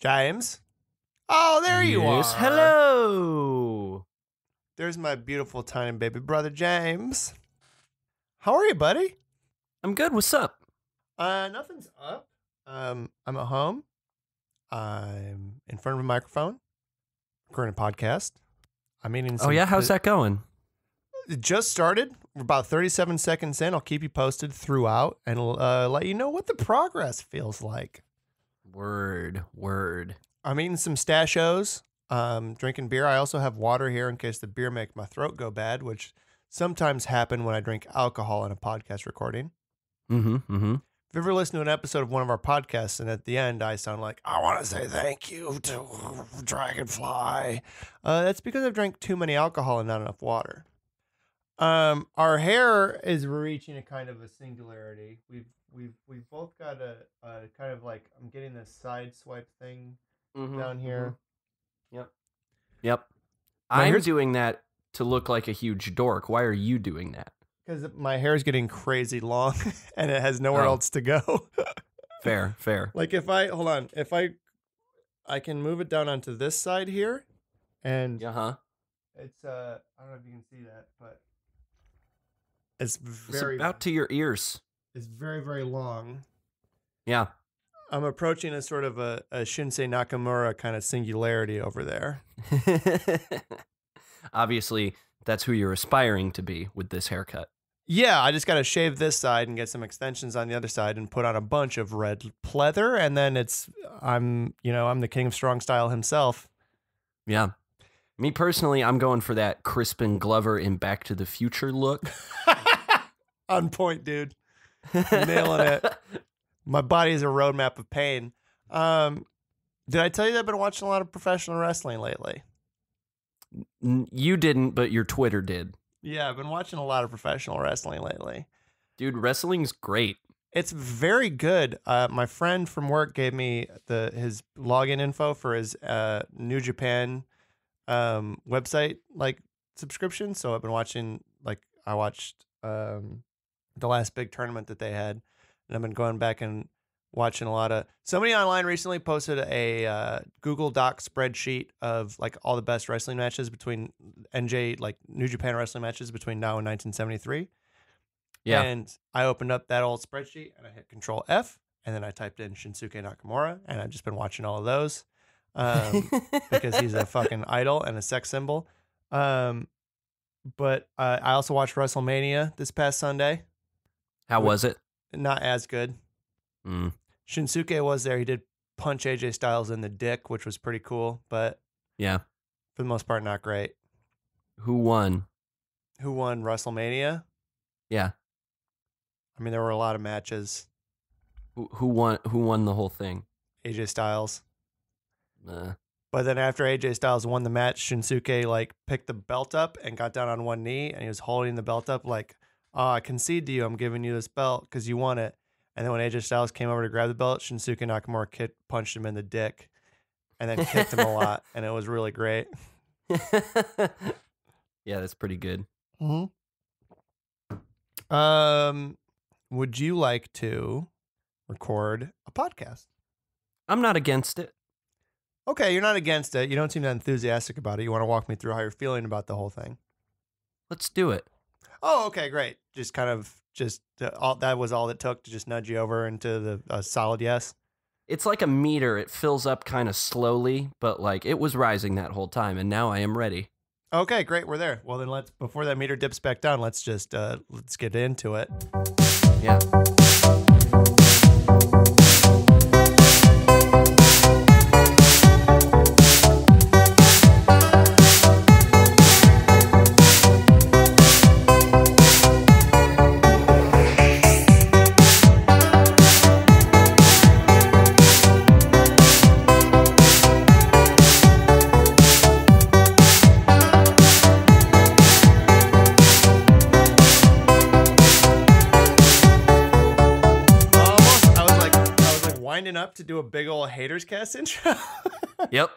James. Oh, there you Yes, are. Hello. There's my beautiful tiny baby brother James. How are you, buddy? I'm good. What's up? Uh, nothing's up. Um, I'm at home. I'm in front of a microphone, recording a podcast. I'm eating. Oh yeah, how's that going? It just started. We're about 37 seconds in. I'll keep you posted throughout and uh, let you know what the progress feels like. Word, word. I'm eating some stachios, um, drinking beer. I also have water here in case the beer make my throat go bad, which sometimes happen when I drink alcohol in a podcast recording. Mm-hmm. Mm-hmm. If you ever listen to an episode of one of our podcasts and at the end I sound like, I want to say thank you to Dragonfly, uh, that's because I've drank too many alcohol and not enough water. Um, our hair is reaching a kind of a singularity. We've we've we've both got a, a kind of like I'm getting this side swipe thing Mm-hmm. down here. Yep. Yep. My I'm doing that to look like a huge dork. Why are you doing that? because my hair is getting crazy long and it has nowhere Oh. else to go. Fair, fair. like if I hold on, if I I can move it down onto this side here, and Yeah, huh? it's uh I don't know if you can see that, but it's It's very about to your ears. It's very very long. Yeah. I'm approaching a sort of a, a Shinsuke Nakamura kind of singularity over there. Obviously, that's who you're aspiring to be with this haircut. Yeah, I just got to shave this side and get some extensions on the other side and put on a bunch of red pleather, and then it's I'm you know I'm the king of strong style himself. Yeah. Me personally, I'm going for that Crispin Glover in Back to the Future look. On point, dude. Nailing it. My body is a roadmap of pain. Um, did I tell you that I've been watching a lot of professional wrestling lately? You didn't, but your Twitter did. Yeah, I've been watching a lot of professional wrestling lately. Dude, wrestling's great. It's very good. Uh, my friend from work gave me the his login info for his uh, New Japan um, website like subscription. So I've been watching like I watched um, the last big tournament that they had, and I've been going back and watching a lot of. Somebody online recently posted a uh, Google Doc spreadsheet of like all the best wrestling matches between NJ like New Japan wrestling matches between now and 1973. Yeah. And I opened up that old spreadsheet and I hit Control F, and then I typed in Shinsuke Nakamura, and I've just been watching all of those um, because he's a fucking idol and a sex symbol. Um, but uh, I also watched WrestleMania this past Sunday. How was it? Not as good. Mm. Shinsuke was there. He did punch AJ Styles in the dick, which was pretty cool, but Yeah. for the most part, not great. Who won? Who won WrestleMania? Yeah. I mean, there were a lot of matches. Who, who won? Who won the whole thing? AJ Styles. Uh, But then after AJ Styles won the match, Shinsuke like picked the belt up and got down on one knee and he was holding the belt up like, "Oh, I concede to you. I'm giving you this belt because you won it." And then when AJ Styles came over to grab the belt, Shinsuke Nakamura kick, punched him in the dick, and then kicked him a lot, and it was really great. yeah, that's pretty good. Mm-hmm. Um, would you like to record a podcast? I'm not against it. Okay, you're not against it. You don't seem that enthusiastic about it. You want to walk me through how you're feeling about the whole thing. Let's do it. Oh, okay, great. Just kind of just uh, all that was all it took to just nudge you over into the a solid yes. It's like a meter. It fills up kind of slowly, but like it was rising that whole time, and now I am ready. Okay, great. We're there. Well, then let's before that meter dips back down, let's just uh let's get into it. Yeah. I was like winding up to do a big old haters cast intro, Yep.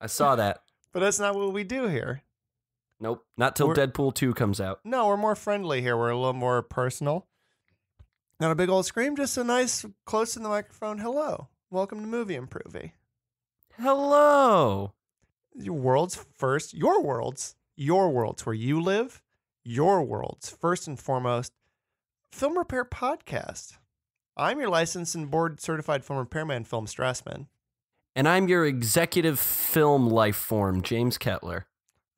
I saw that. but that's not what we do here. Nope. Not till We're- Deadpool 2 comes out. No, we're more friendly here. We're a little more personal. Not a big old scream, just a nice close to the microphone. Hello, Welcome to Movie Improvie. Hello. Your world's first, your world's, your world's where you live, your world's first and foremost film repair podcast. I'm your licensed and board certified film repairman, Film Strassman. And I'm your executive film life form, James Kettler.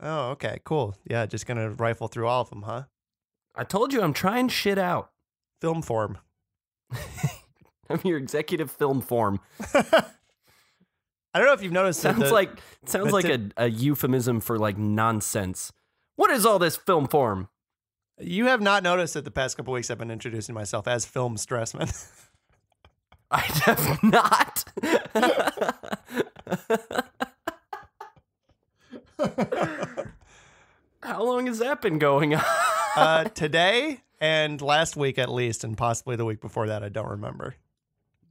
Oh, okay, cool. Yeah, just gonna rifle through all of them, huh? I told you I'm trying shit out. Film form. I'm your executive film form. I don't know if you've noticed. that Sounds the- like sounds like a, a euphemism for like nonsense. What is all this film form? You have not noticed that the past couple weeks I've been introducing myself as Film Stressman. I have not. How long has that been going on? uh, today and last week at least, and possibly the week before that, I don't remember.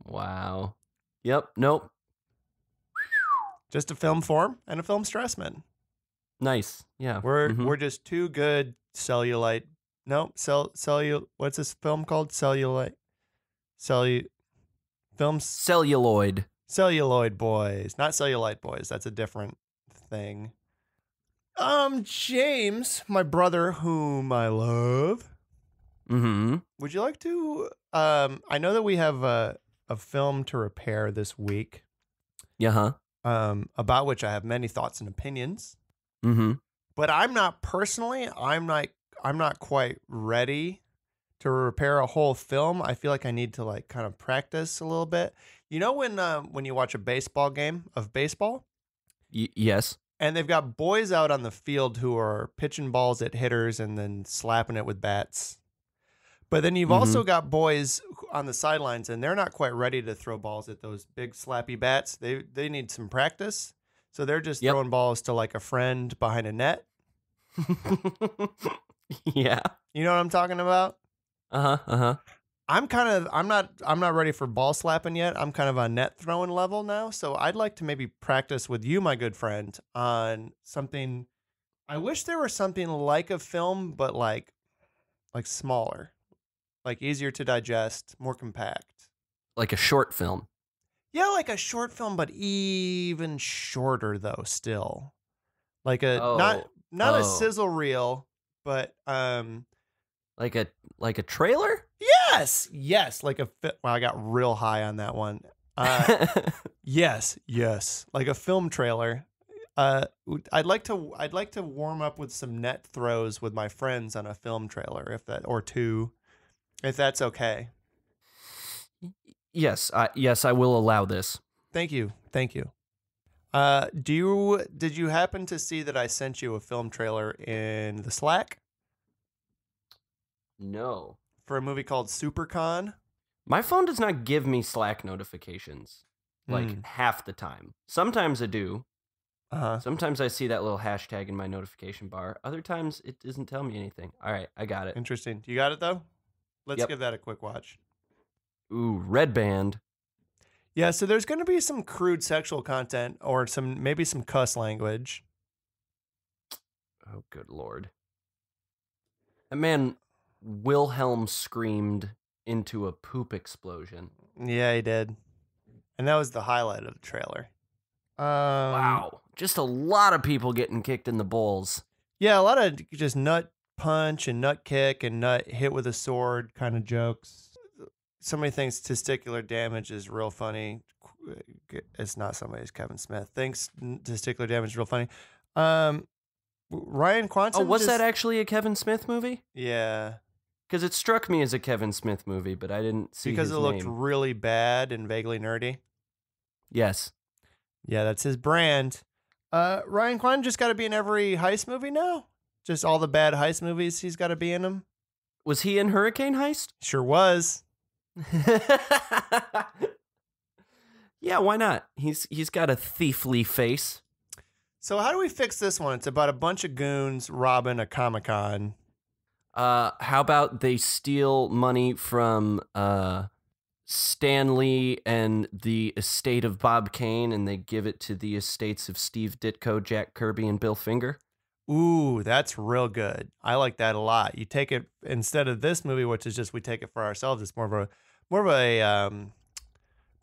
wow. Yep. Nope. Just a film form and a film stressman. Nice. Yeah. We're Mhm. we're just two good cellulite. No, cell cellu. What's this film called? Cellulite. Cellu. Films celluloid. celluloid boys, not cellulite boys. That's a different thing. Um, James, my brother, whom I love. Mm-hmm. Would you like to? Um, I know that we have a a film to repair this week. Yeah. Huh. Um, about which I have many thoughts and opinions. Mm-hmm. but I'm not personally. I'm not. I'm not quite ready to repair a whole film. I feel like I need to like kind of practice a little bit. You know when um, when you watch a baseball game of baseball Y- yes. and they've got boys out on the field who are pitching balls at hitters and then slapping it with bats. But then you've also got boys on the sidelines and they're not quite ready to throw balls at those big slappy bats. They they need some practice. So they're just Yep. throwing balls to like a friend behind a net. yeah. You know what I'm talking about? Uh huh. Uh huh. I'm kind of I'm not I'm not ready for ball slapping yet. I'm kind of on net throwing level now, so I'd like to maybe practice with you, my good friend, on something. I wish there were something like a film, but like like smaller, like easier to digest, more compact. Like a short film. Yeah, like a short film, but even shorter though. Still, like a not Oh. not a Oh. sizzle reel, but um. Like a like a trailer. Yes, yes, like a. Fi- well, I got real high on that one. Uh, yes, yes, like a film trailer. Uh, I'd like to. I'd like to warm up with some net throws with my friends on a film trailer, if that or two, if that's okay. yes. I, yes. I will allow this. Thank you, thank you. Uh, do you did you happen to see that I sent you a film trailer in the Slack No. for a movie called SuperCon? My phone does not give me Slack notifications like Mm. half the time. Sometimes I do. Uh huh. Sometimes I see that little hashtag in my notification bar. Other times it doesn't tell me anything. All right, I got it. Interesting. You got it though. Let's Yep. give that a quick watch. Ooh, red band. Yeah, so there's going to be some crude sexual content or some maybe some cuss language. Oh, good lord. That man Wilhelm screamed into a poop explosion. Yeah, he did. And that was the highlight of the trailer. Um, Wow. Just a lot of people getting kicked in the balls. Yeah, a lot of just nut punch and nut kick and nut hit with a sword kind of jokes. Somebody thinks testicular damage is real funny. It's not somebody's Kevin Smith. Thinks testicular damage is real funny. Um, Ryan Kwanten. Oh, was just- that actually a Kevin Smith movie? Yeah, Because it struck me as a Kevin Smith movie, but I didn't see it. because it looked name. really bad and vaguely nerdy. Yes. Yeah, that's his brand. Uh, Ryan Kwanten just got to be in every heist movie now. Just all the bad heist movies he's got to be in them. Was he in Hurricane Heist? Sure was. yeah, why not? He's he's got a thiefly face. So how do we fix this one? It's about a bunch of goons robbing a Comic Con. Uh, how about they steal money from uh, Stan Lee and the estate of Bob Kane, and they give it to the estates of Steve Ditko, Jack Kirby, and Bill Finger? Ooh, that's real good. I like that a lot. You take it instead of this movie, which is just we take it for ourselves. It's more of a more of a um,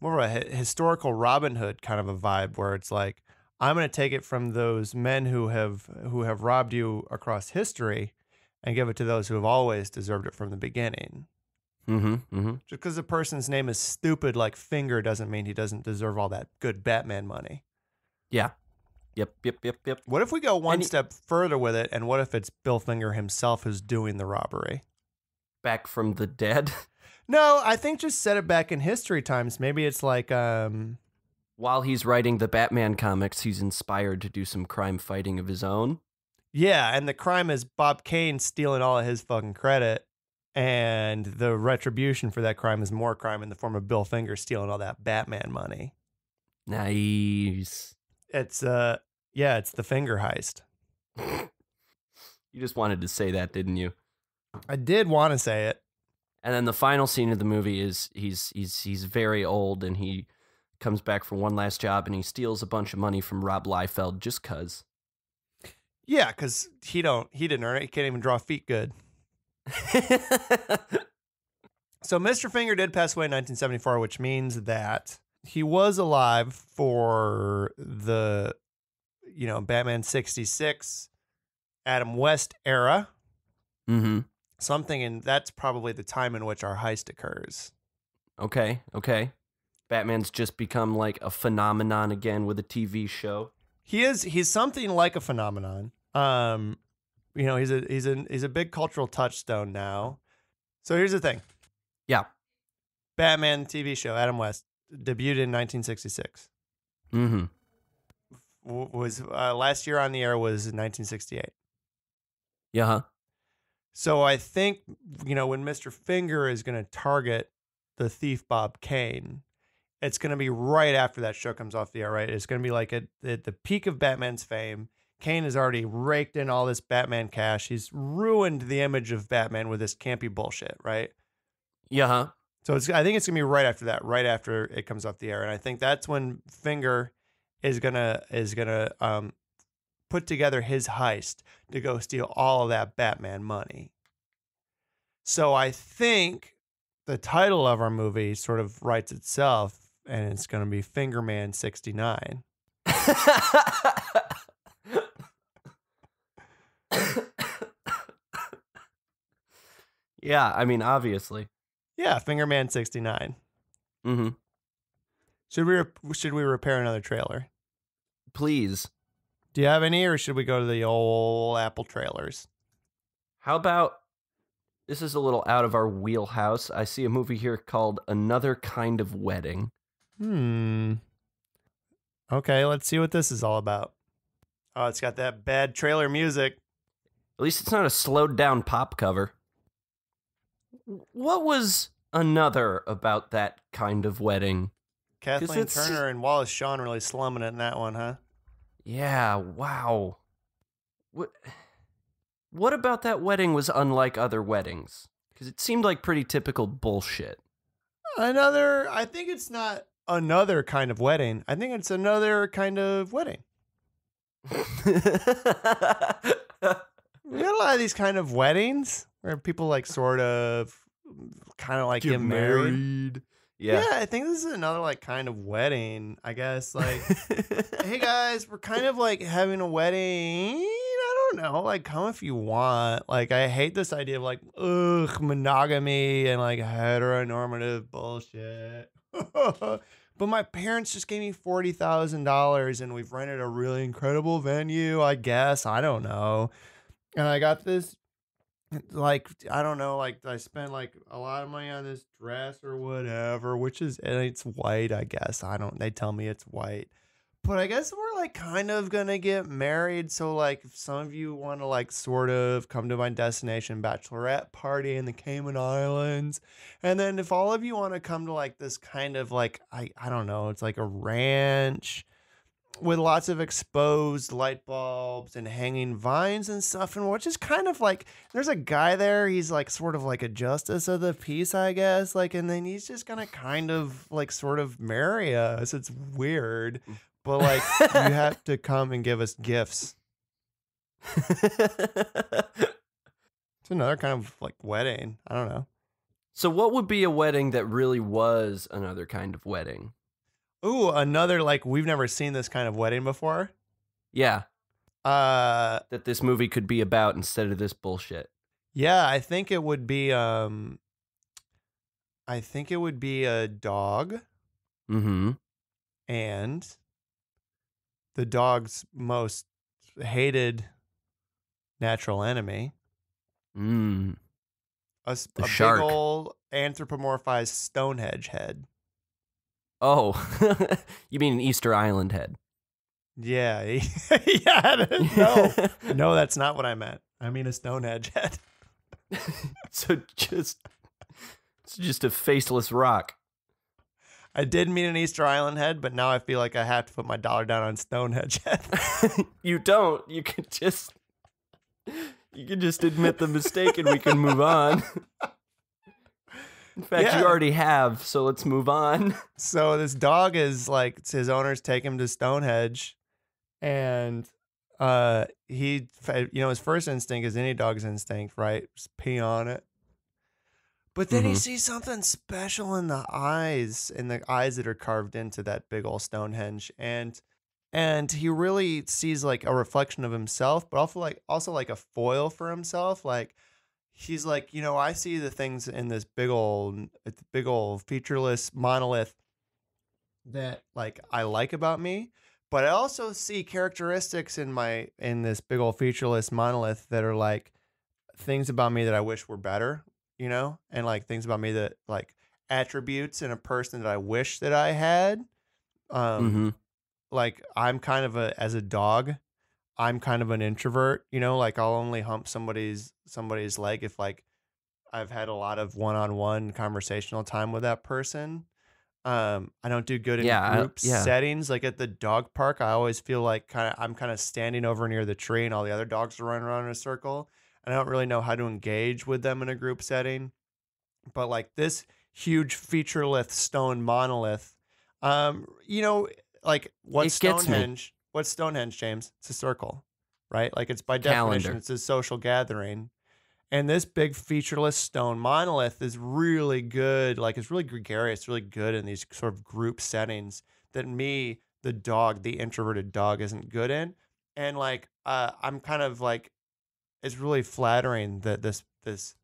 more of a historical Robin Hood kind of a vibe where it's like I'm going to take it from those men who have who have robbed you across history and give it to those who have always deserved it from the beginning. Mm-hmm. Mm-hmm. Just because a person's name is stupid like Finger doesn't mean he doesn't deserve all that good Batman money. Yeah. Yep. Yep. Yep. Yep. What if we go one he- step further with it and what if it's Bill Finger himself who's doing the robbery? Back from the dead. No, I think just set it back in history times. Maybe it's like um While he's writing the Batman comics, he's inspired to do some crime fighting of his own. Yeah, and the crime is Bob Kane stealing all of his fucking credit, and the retribution for that crime is more crime in the form of Bill Finger stealing all that Batman money. Nice. It's uh, yeah, it's the Finger heist. You just wanted to say that, didn't you? I did want to say it. And then the final scene of the movie is he's he's he's very old and he comes back for one last job and he steals a bunch of money from Rob Liefeld just cuz. Yeah, because he don't he didn't earn it. He can't even draw feet good. So Mr. Finger did pass away in 1974, which means that he was alive for the, you know, Batman 66, Adam West era. mm-hmm. Something, and that's probably the time in which our heist occurs. Okay, okay. Batman's just become like a phenomenon again with a TV show. He is he's something like a phenomenon. Um, you know, he's a he's a he's a big cultural touchstone now. So here's the thing. Yeah. Batman TV show, Adam West, debuted in 1966. Mm-hmm. W- Was uh, last year on the air was 1968. Yeah. huh? So I think you know when Mr. Finger is going to target the thief Bob Kane, it's going to be right after that show comes off the air. Right? It's going to be like at, at the peak of Batman's fame. Kane has already raked in all this Batman cash. He's ruined the image of Batman with this campy bullshit. Right? Yeah. huh? So it's, I think it's gonna be right after that, right after it comes off the air, and I think that's when Finger is gonna is gonna um, put together his heist to go steal all of that Batman money. So I think the title of our movie sort of writes itself, and it's gonna be Fingerman sixty nine. yeah, I mean, obviously. Yeah, Fingerman sixty nine. Mm-hmm. Should we rep- should we repair another trailer? Please. Do you have any, or should we go to the old Apple trailers? How about this is a little out of our wheelhouse. I see a movie here called Another Kind of Wedding. Hmm. Okay, let's see what this is all about. Oh, it's got that bad trailer music. At least it's not a slowed down pop cover. What was another about that kind of wedding? Kathleen Turner and Wallace Shawn really slumming it in that one, huh? Yeah, wow. What What about that wedding was unlike other weddings? Cuz it seemed like pretty typical bullshit. Another, I think it's not another kind of wedding. I think it's another kind of wedding. We got a lot of these kind of weddings where people like sort of mm, kind of like get, married. Yeah. yeah, I think this is another like kind of wedding, I guess. Like hey guys, we're kind of like having a wedding. I don't know, like come if you want. Like I hate this idea of like ugh monogamy and like heteronormative bullshit. but my parents just gave me forty thousand dollars and we've rented a really incredible venue. I guess I don't know, and I got this. Like I don't know, like I spent like a lot of money on this dress or whatever, which is and it's white, I guess. I don't. They tell me it's white, but I guess we're like kind of gonna get married. So like, if some of you want to like sort of come to my destination bachelorette party in the Cayman Islands, and then if all of you want to come to like this kind of like I I don't know, it's like a ranch with lots of exposed light bulbs and hanging vines and stuff, and which is kind of like there's a guy there. He's like sort of like a justice of the peace, I guess. Like, and then he's just gonna kind of like sort of marry us. It's weird, mm. but like you have to come and give us gifts. It's another kind of like wedding. I don't know. So, what would be a wedding that really was another kind of wedding? Ooh, another like we've never seen this kind of wedding before. Yeah, Uh that this movie could be about instead of this bullshit. yeah, I think it would be um I think it would be a dog Mm-hmm. and the dog's most hated natural enemy, Mm. a, The a shark. big old anthropomorphized Stonehenge head. Oh, you mean an Easter Island head? Yeah, yeah. No, no, that's not what I meant. I mean a Stonehenge head. so just it's just a faceless rock. I did mean an Easter Island head, but now I feel like I have to put my dollar down on Stonehenge head. you don't. You can just you can just admit the mistake and we can move on. In fact, Yeah. you already have, so let's move on. so this dog is like his owners take him to Stonehenge, and uh he you know his first instinct is any dog's instinct, right? Just pee on it. But then he Mhm. sees something special in the eyes, in the eyes that are carved into that big old Stonehenge, and and he really sees like a reflection of himself, but also like also like a foil for himself. Like he's like, you know, I see the things in this big old, big old featureless monolith that like I like about me, but I also see characteristics in my in this big old featureless monolith that are like things about me that I wish were better, you know, and like things about me that like attributes in a person that I wish that I had. Um, hmm like I'm kind of a as a dog, I'm kind of an introvert, you know, like I'll only hump somebody's somebody's leg if like I've had a lot of one-on-one conversational time with that person. Um, I don't do good in Yeah, I- group yeah. settings. Like at the dog park, I always feel like kind of I'm kind of standing over near the tree, and all the other dogs are running around in a circle, and I don't really know how to engage with them in a group setting. But like this huge featureless stone monolith, um, you know, like what It gets me. Stonehenge? What's Stonehenge, James? It's a circle, right? Like it's by definition, it's a social gathering. And this big featureless stone monolith is really good. Like it's really gregarious, really good in these sort of group settings that me, the dog, the introverted dog, isn't good in. And like uh, I'm kind of like it's really flattering that this this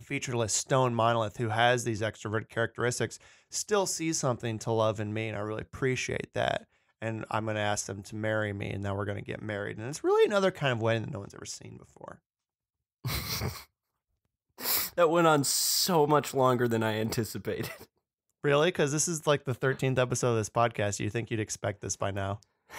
featureless stone monolith who has these extrovert characteristics still sees something to love in me and I really appreciate that. And I'm gonna ask them to marry me and now we're gonna get married. And it's really another kind of wedding that no one's ever seen before. that went on so much longer than I anticipated. Really? Because this is like the 13th episode of this podcast. You think you'd expect this by now?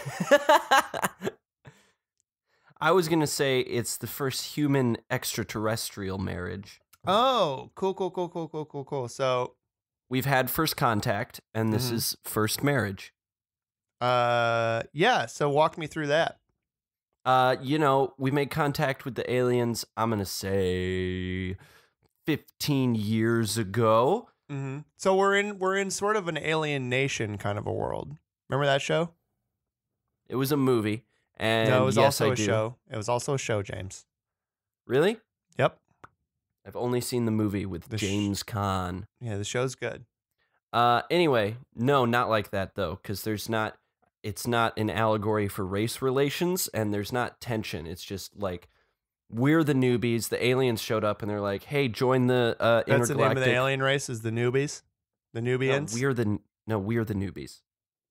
I was gonna say it's the first human extraterrestrial marriage. Oh, cool, cool, cool, cool, cool, cool, cool. So, We've had first contact, and this Mhm. is first marriage. Uh, yeah. So walk me through that. Uh, you know, we made contact with the aliens. I'm gonna say, fifteen years ago. Mm-hmm. So we're in we're in sort of an alien nation kind of a world. Remember that show? It was a movie, and no, it was yes, also I a do. show. It was also a show, James. Really? Yep. I've only seen the movie with The sh- James Caan. Yeah, the show's good. Uh, anyway, no, not like that though, because there's not. It's not an allegory for race relations, and there's not tension. It's just like we're the newbies. The aliens showed up, and they're like, "Hey, join the uh, That's the name of the alien race is the newbies. The No, Nubians. we're the no, we're the newbies.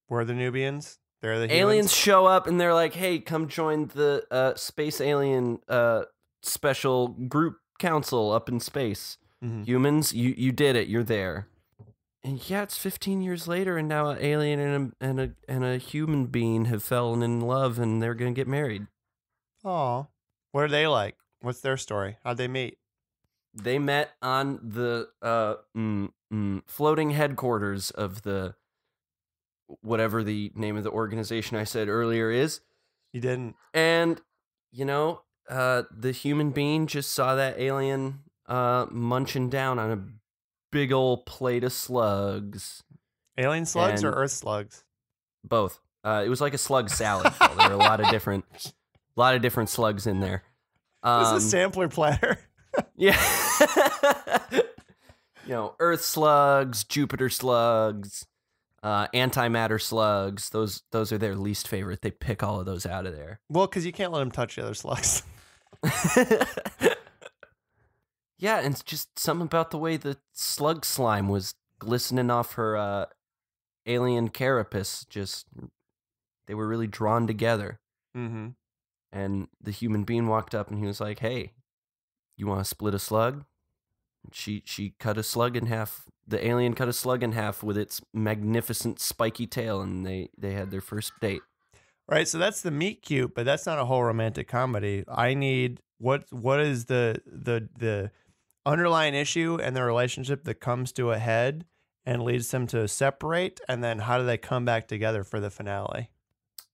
we're the Nubians. They're the humans. aliens show up and they're like, "Hey, come join the uh, space alien uh, special group council up in space. Mhm. Humans, you you did it. You're there." And yeah, it's 15 years later, and now an alien and a and a and a human being have fallen in love, and they're gonna get married. Aw. What are they like? What's their story? How'd they meet? They met on the uh, mm, mm, floating headquarters of the whatever the name of the organization I said earlier is. You didn't. And you know, uh, the human being just saw that alien uh, munching down on a big old plate of slugs. Alien slugs or Earth slugs? Both. Uh, it was like a slug salad. There were a lot of different, a lot of different slugs in there. This Um, is a sampler platter. yeah, you know, Earth slugs, Jupiter slugs, uh, antimatter slugs. Those those are their least favorite. They pick all of those out of there. Well, because you can't let them touch the other slugs. Yeah, and it's just something about the way the slug slime was glistening off her uh, alien carapace. Just they were really drawn together. Mm-hmm. And the human being walked up and he was like, "Hey, you want to split a slug?" She she cut a slug in half. The alien cut a slug in half with its magnificent spiky tail, and they they had their first date. Right. So that's the meet cute, but that's not a whole romantic comedy. I need what what is the the the underlying issue and the relationship that comes to a head and leads them to separate, and then how do they come back together for the finale?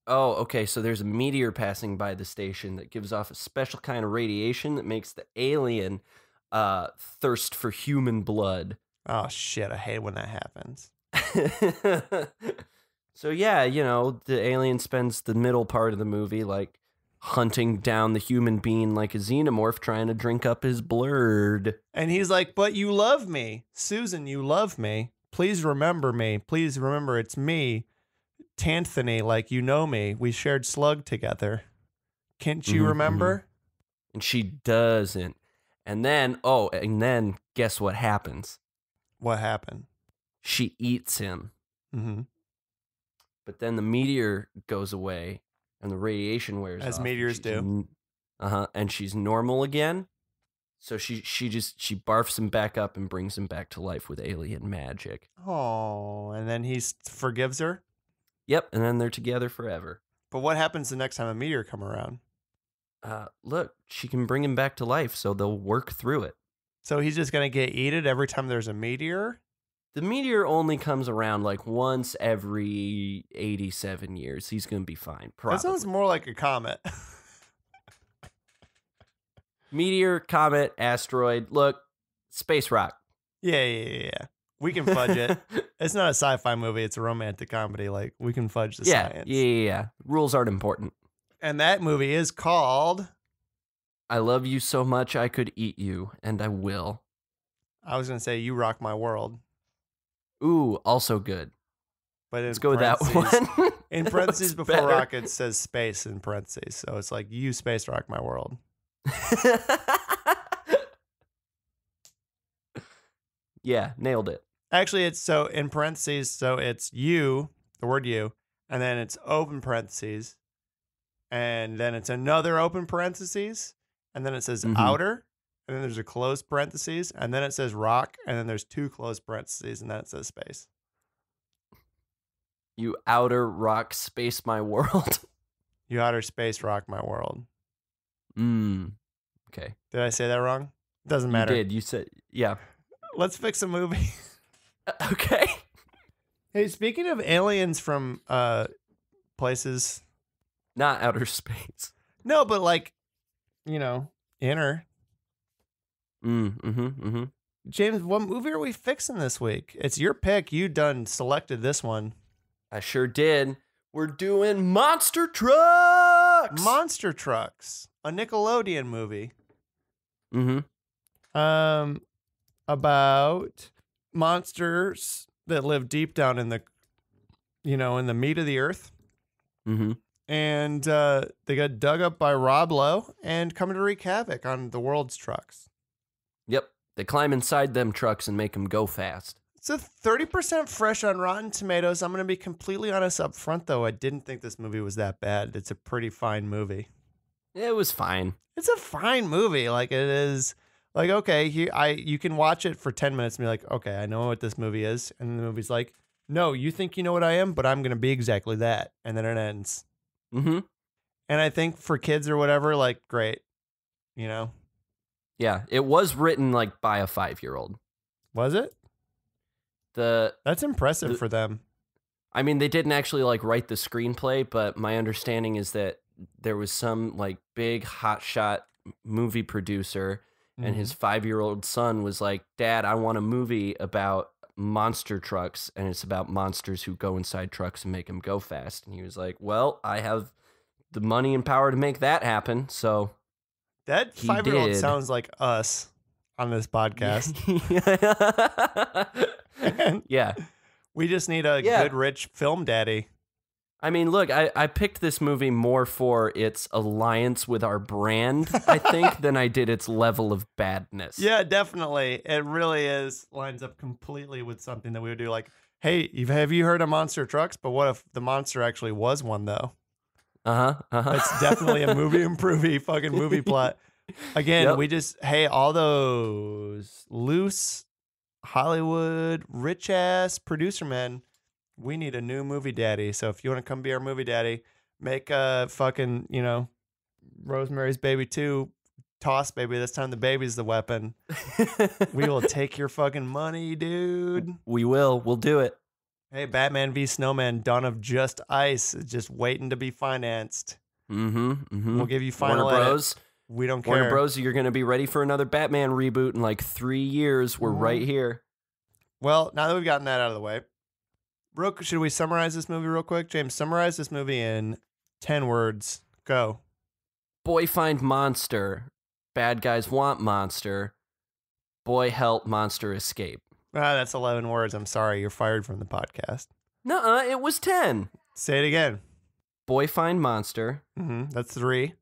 Oh, okay. So there's a meteor passing by the station that gives off a special kind of radiation that makes the alien uh, thirst for human blood. Oh shit! I hate when that happens. so yeah, you know, the alien spends the middle part of the movie like hunting down the human being like a xenomorph trying to drink up his blood. And he's like, "But you love me, Susan. You love me. Please remember me. Please remember it's me, Tanthony. Like you know me. We shared slug together. Can't you Mhm, remember?" And she doesn't. And then, oh, and then guess what happens? What happened? She eats him. Mm-hmm. But then the meteor goes away and the radiation wears As off, meteors do. n- Uh-huh. And she's normal again. So she she just she barfs him back up and brings him back to life with alien magic. Oh, and then he forgives her. Yep, and then they're together forever. But what happens the next time a meteor come around? Uh, look, she can bring him back to life, so they'll work through it. So he's just gonna get eaten every time there's a meteor. The meteor only comes around like once every 87 years. He's going to be fine. Probably. That sounds more like a comet. Meteor, comet, asteroid. Look, space rock. yeah, yeah, yeah, yeah. We can fudge it. It's not a sci-fi movie. It's a romantic comedy. Like we can fudge the yeah, science. yeah, yeah, yeah. Rules aren't important. And that movie is called. I love you so much I could eat you, and I will. I was gonna say "You Rock My World," Ooh, also good. but Let's go with that one. In parentheses before better. rocket says space in parentheses, so it's like "You space rock my world." yeah, nailed it. Actually, it's so in parentheses, so it's you, the word you, and then it's open parentheses, and then it's another open parentheses, and then it says Mhm. outer, and then there's a closed parentheses, and then it says rock, and then there's two closed parentheses, and then it says space. You outer rock space my world. You outer space rock my world. Mm. Okay. Did I say that wrong? Doesn't You matter. did. You said yeah. Let's fix a movie. Okay. hey, speaking of aliens from uh places, Not outer space. no, but like, you know, inner. Mm, mm-hmm, mm-hmm. James, what movie are we fixing this week? It's your pick. You done selected this one. I sure did. We're doing monster trucks. Monster Trucks, a Nickelodeon movie. mm-hmm. Um about monsters that live deep down in the you know, in the meat of the earth. Mm-hmm. And uh, they got dug up by Rob Lowe and coming to wreak havoc on the world's trucks. Yep. They climb inside them trucks and make them go fast. It's a 30% fresh on Rotten Tomatoes. I'm going to be completely honest up front, though. I didn't think this movie was that bad. It's a pretty fine movie. It was fine. It's a fine movie. Like, it is. Like, okay, here, I you can watch it for 10 minutes and be like, okay, I know what this movie is. And the movie's like, no, you think you know what I am, but I'm going to be exactly that. And then it ends. Mm-hmm. And I think for kids or whatever, like, great. You know? Yeah. It was written like by a five year old. Was it? The That's impressive The- for them. I mean, they didn't actually like write the screenplay, but my understanding is that there was some like big hotshot movie producer, and his mm-hmm. five year old son was like, "Dad, I want a movie about monster trucks, and it's about monsters who go inside trucks and make them go fast." And he was like, "Well, I have the money and power to make that happen." So That He five year old did. sounds like us. on this podcast. Yeah. we just need a Yeah. good, rich film daddy. I mean, look, I, I picked this movie more for its alliance with our brand, I think, than I did its level of badness. Yeah, definitely. It really is lines up completely with something that we would do. Like, hey, you've- have you heard of monster trucks? But what if the monster actually was one though? Uh huh. Uh huh. It's definitely a movie improvie fucking movie plot. Again, Yep. we just hey, all those loose Hollywood rich ass producer men, we need a new movie daddy. So if you want to come be our movie daddy, make a fucking, you know, Rosemary's Baby 2 toss baby. This time the baby's the weapon. We will take your fucking money, dude. we will. We'll do it. Hey, Batman v Snowman, Dawn of Just Ice, is just waiting to be financed. Mm-hmm. mm-hmm. We'll give you final Warner edit. Bros. We don't care. Warner Bros. You're going to be ready for another Batman reboot in like three years. We're Mhm. right here. Well, now that we've gotten that out of the way, real, should we summarize this movie real quick? James, summarize this movie in 10 words. Go. Boy find monster. Bad guys want monster. Boy help monster escape. Ah, that's 11 words. I'm sorry. You're fired from the podcast. Nuh-uh, it was 10. Say it again. Boy find monster. hmm That's three.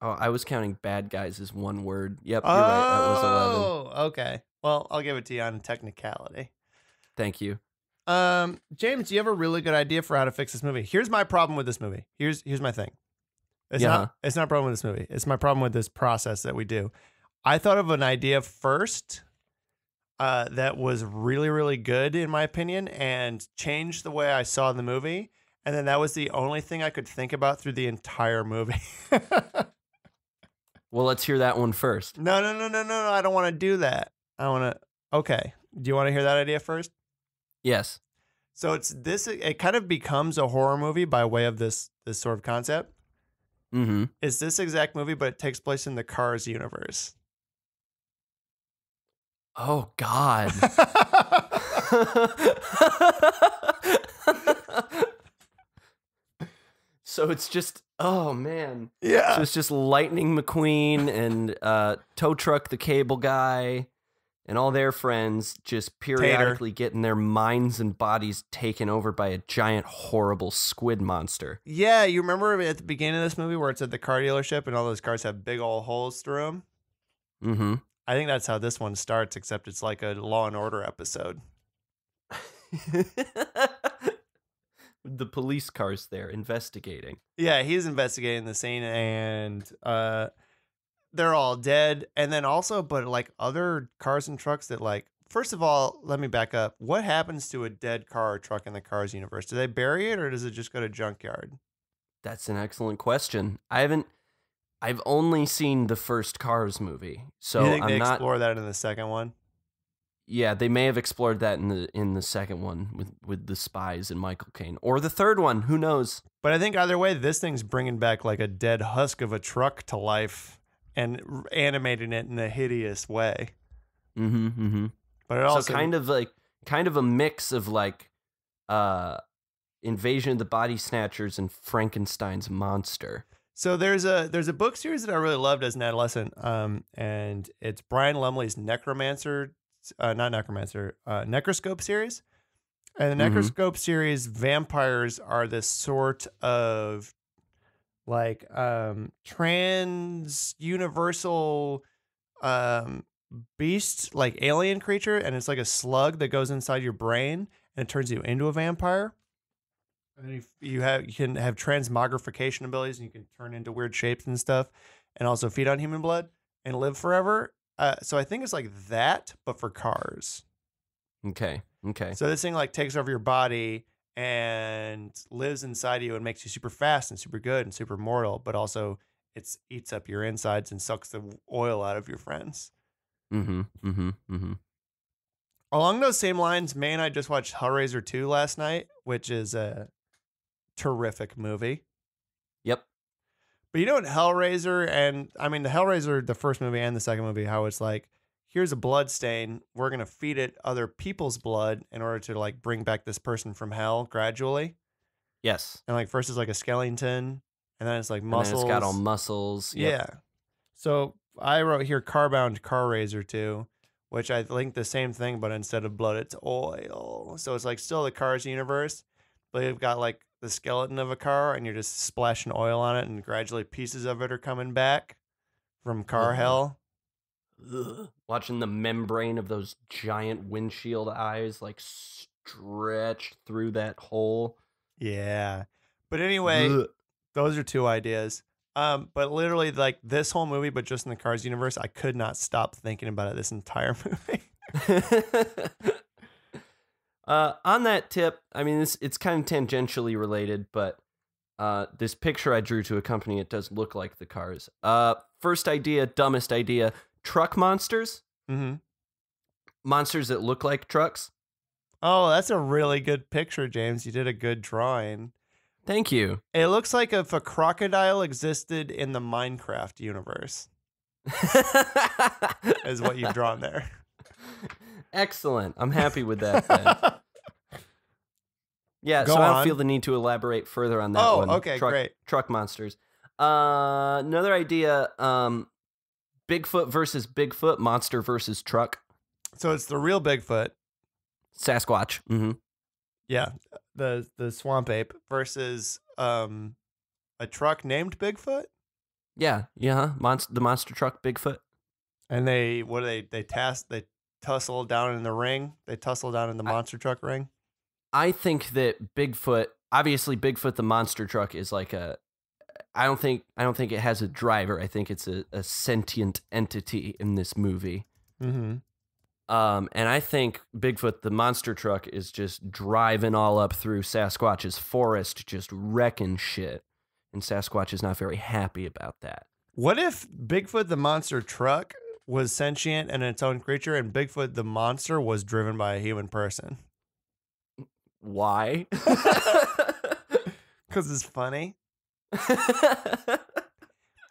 Oh, I was counting bad guys as one word. Yep, you're right. That was 11. Oh, okay. Well, I'll give it to you on technicality. Thank you. Um, James, do you have a really good idea for how to fix this movie? Here's my problem with this movie. Here's here's my thing. It's Yeah. not it's not a problem with this movie. It's my problem with this process that we do. I thought of an idea first uh, that was really really good in my opinion and changed the way I saw the movie. And then that was the only thing I could think about through the entire movie. Well, let's hear that one first. no, no, no, no, no, no. I don't want to do that. I want to. Okay. Do you want to hear that idea first? Yes. So it's this. It kind of becomes a horror movie by way of this this sort of concept. Mm-hmm. It's this exact movie, but it takes place in the Cars universe. Oh God. so it's just oh man. So yeah. it's just Lightning McQueen and uh, Tow Truck the Cable Guy and all their friends just periodically getting their minds and bodies taken over by a giant, horrible squid monster. Yeah, you remember at the beginning of this movie where it's at the car dealership and all those cars have big old holes through them? Mm-hmm. I think that's how this one starts, except it's like a Law and Order episode. the police cars there investigating. Yeah, he's investigating the scene and uh they're all dead. And then also, but like other cars and trucks that like first of all, let me back up. What happens to a dead car or truck in the cars universe? Do they bury it or does it just go to junkyard? That's an excellent question. I haven't. I've only seen the first Cars movie, so you think I'm they not. explore that in the second one? Yeah, they may have explored that in the in the second one with with the spies and Michael Caine, or the third one. Who knows? But I think either way, this thing's bringing back like a dead husk of a truck to life and animating it in a hideous way. Mm-hmm. mm-hmm. But it also so kind of like kind of a mix of like uh invasion of the body snatchers and frankenstein's monster So there's a there's a book series that I really loved as an adolescent, um, and it's Brian Lumley's Necromancer, uh, not Necromancer, uh, Necroscope series. And the Mhm. Necroscope series, vampires are this sort of like um, trans universal um, beast, like alien creature, and it's like a slug that goes inside your brain and it turns you into a vampire. And then you, you have you can have transmogrification abilities, and you can turn into weird shapes and stuff, and also feed on human blood and live forever. Uh, so I think it's like that, but for cars. okay okay So this thing like takes over your body and lives inside you and makes you super fast and super good and super mortal, but also it's eats up your insides and sucks the oil out of your friends. mm-hmm mm-hmm mm-hmm Along those same lines, Mae and I just watched Hellraiser 2 last night, which is a terrific movie. yep But you know what Hellraiser and I mean the Hellraiser, the first movie and the second movie, how it's like, here's a blood stain. We're gonna feed it other people's blood in order to like bring back this person from hell gradually. yes And like first it's like a skeleton, and then it's like muscles. it's got all muscles Yeah. So I wrote here Carbound Car Razor too, which I think the same thing, but instead of blood, it's oil. So it's like still the Cars universe, but you've got like the skeleton of a car, and you're just splashing oil on it, and gradually pieces of it are coming back from car hell. Ugh. Watching the membrane of those giant windshield eyes like stretch through that hole. Yeah. But anyway, Ugh. those are two ideas. Um, but literally, like this whole movie, but just in the Cars universe, I could not stop thinking about it this entire movie. uh, on that tip, I mean, it's it's kind of tangentially related, but uh, this picture I drew to accompany it does look like the cars. Uh, first idea, dumbest idea: truck monsters, hmm monsters that look like trucks. Oh, that's a really good picture, James. You did a good drawing. Thank you. It looks like if a crocodile existed in the Minecraft universe, is what you've drawn there. Excellent. I'm happy with that. Yeah, Go so I don't on. feel the need to elaborate further on that oh, one. okay, truck, great. Truck monsters. Uh, another idea. Um, Bigfoot versus Bigfoot. Monster versus truck. So it's the real Bigfoot, Sasquatch. Mm-hmm. yeah, the the swamp ape versus um a truck named Bigfoot, Yeah, yeah. Monst- the monster truck Bigfoot. and they what do they they task they tussle down in the ring. They tussle down in the I- monster truck ring. I think that Bigfoot, obviously Bigfoot the monster truck is like a I don't think I don't think it has a driver. I think it's a, a sentient entity in this movie. Mm-hmm. Um, and I think Bigfoot the monster truck is just driving all up through Sasquatch's forest, just wrecking shit. And Sasquatch is not very happy about that. What if Bigfoot the monster truck was sentient and its own creature, and Bigfoot the monster was driven by a human person? Why? Because it's funny.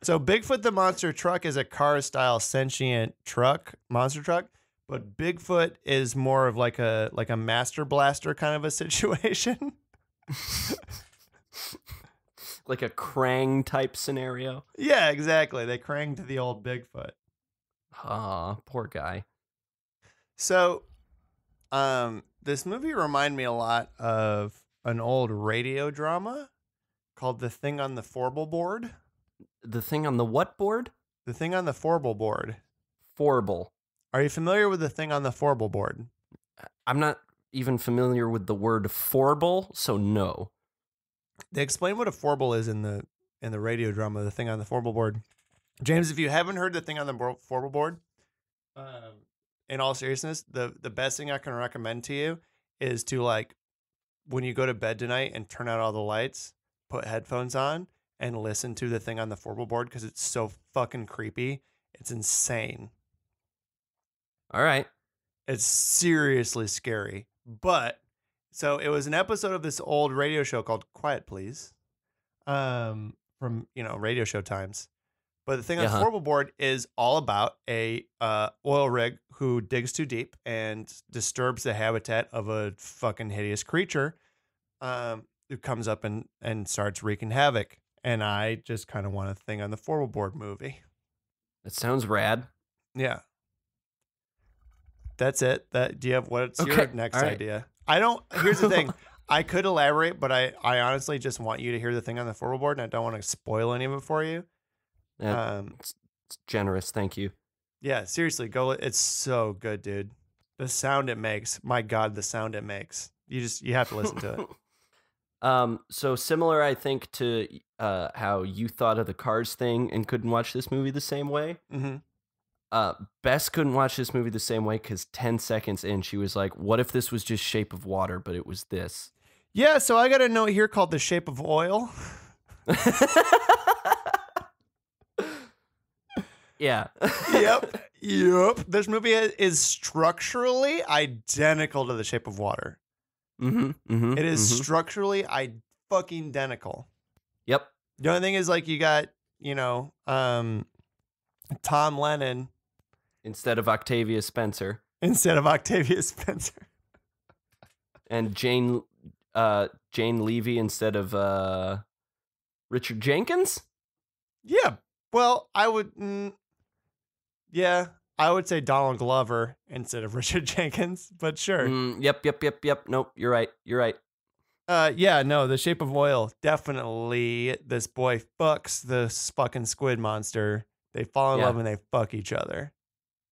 So Bigfoot the monster truck is a car style sentient truck, monster truck, but Bigfoot is more of like a like a master blaster kind of a situation. like a Krang type scenario. yeah, exactly. They cranged the old Bigfoot. Aw, poor guy. So um this movie reminded me a lot of an old radio drama called The Thing on the Fourble Board. The thing on the what board? The Thing on the Fourble Board. Fourble. Are you familiar with the thing on the Fourble Board? I'm not even familiar with the word fourble, so no. They explain what a fourble is in the in the radio drama, the thing on the fourble board. James, if you haven't heard the thing on the fourble board, um, in all seriousness, the the best thing I can recommend to you is to like when you go to bed tonight and turn out all the lights, put headphones on, and listen to the thing on the fourble board because it's so fucking creepy. It's insane. All right. It's seriously scary. But so it was an episode of this old radio show called Quiet Please. Um from, you know, radio show times. But the thing on Uh-huh. the Fourble board is all about a uh, oil rig who digs too deep and disturbs the habitat of a fucking hideous creature um, who comes up and, and starts wreaking havoc. And I just kind of want a thing on the Fourble board movie. That sounds rad. Yeah. That's it. That do you have what's your next right. idea? I don't here's the thing. I could elaborate, but I, I honestly just want you to hear the thing on the fourble board and I don't want to spoil any of it for you. Um it's generous. Thank you. yeah, seriously, go it's so good, dude. The sound it makes. My god, the sound it makes. You just you have to listen to it. um, so similar, I think, to uh, how you thought of the Cars thing and couldn't watch this movie the same way. Mm -hmm. Uh, Bess couldn't watch this movie the same way because 10 seconds in, she was like, What if this was just Shape of Water, but it was this? Yeah, so I got a note here called The Shape of Oil. yeah. yep. Yep. This movie is structurally identical to The Shape of Water. mm-hmm, mm-hmm, It is mhm. structurally I fucking identical. Yep. The only thing is like you got, you know, um Tom Lennon Instead of Octavia Spencer instead of Octavia Spencer. and Jane uh, Jane Levy instead of uh, Richard Jenkins. Yeah. Well, I would mm, Yeah, I would say Donald Glover instead of Richard Jenkins, but sure. Mm, yep, yep, yep, yep. Nope, you're right. You're right. Uh, yeah, no, The Shape of Oil definitely. This boy fucks this fucking squid monster. They fall in Yeah. love and they fuck each other.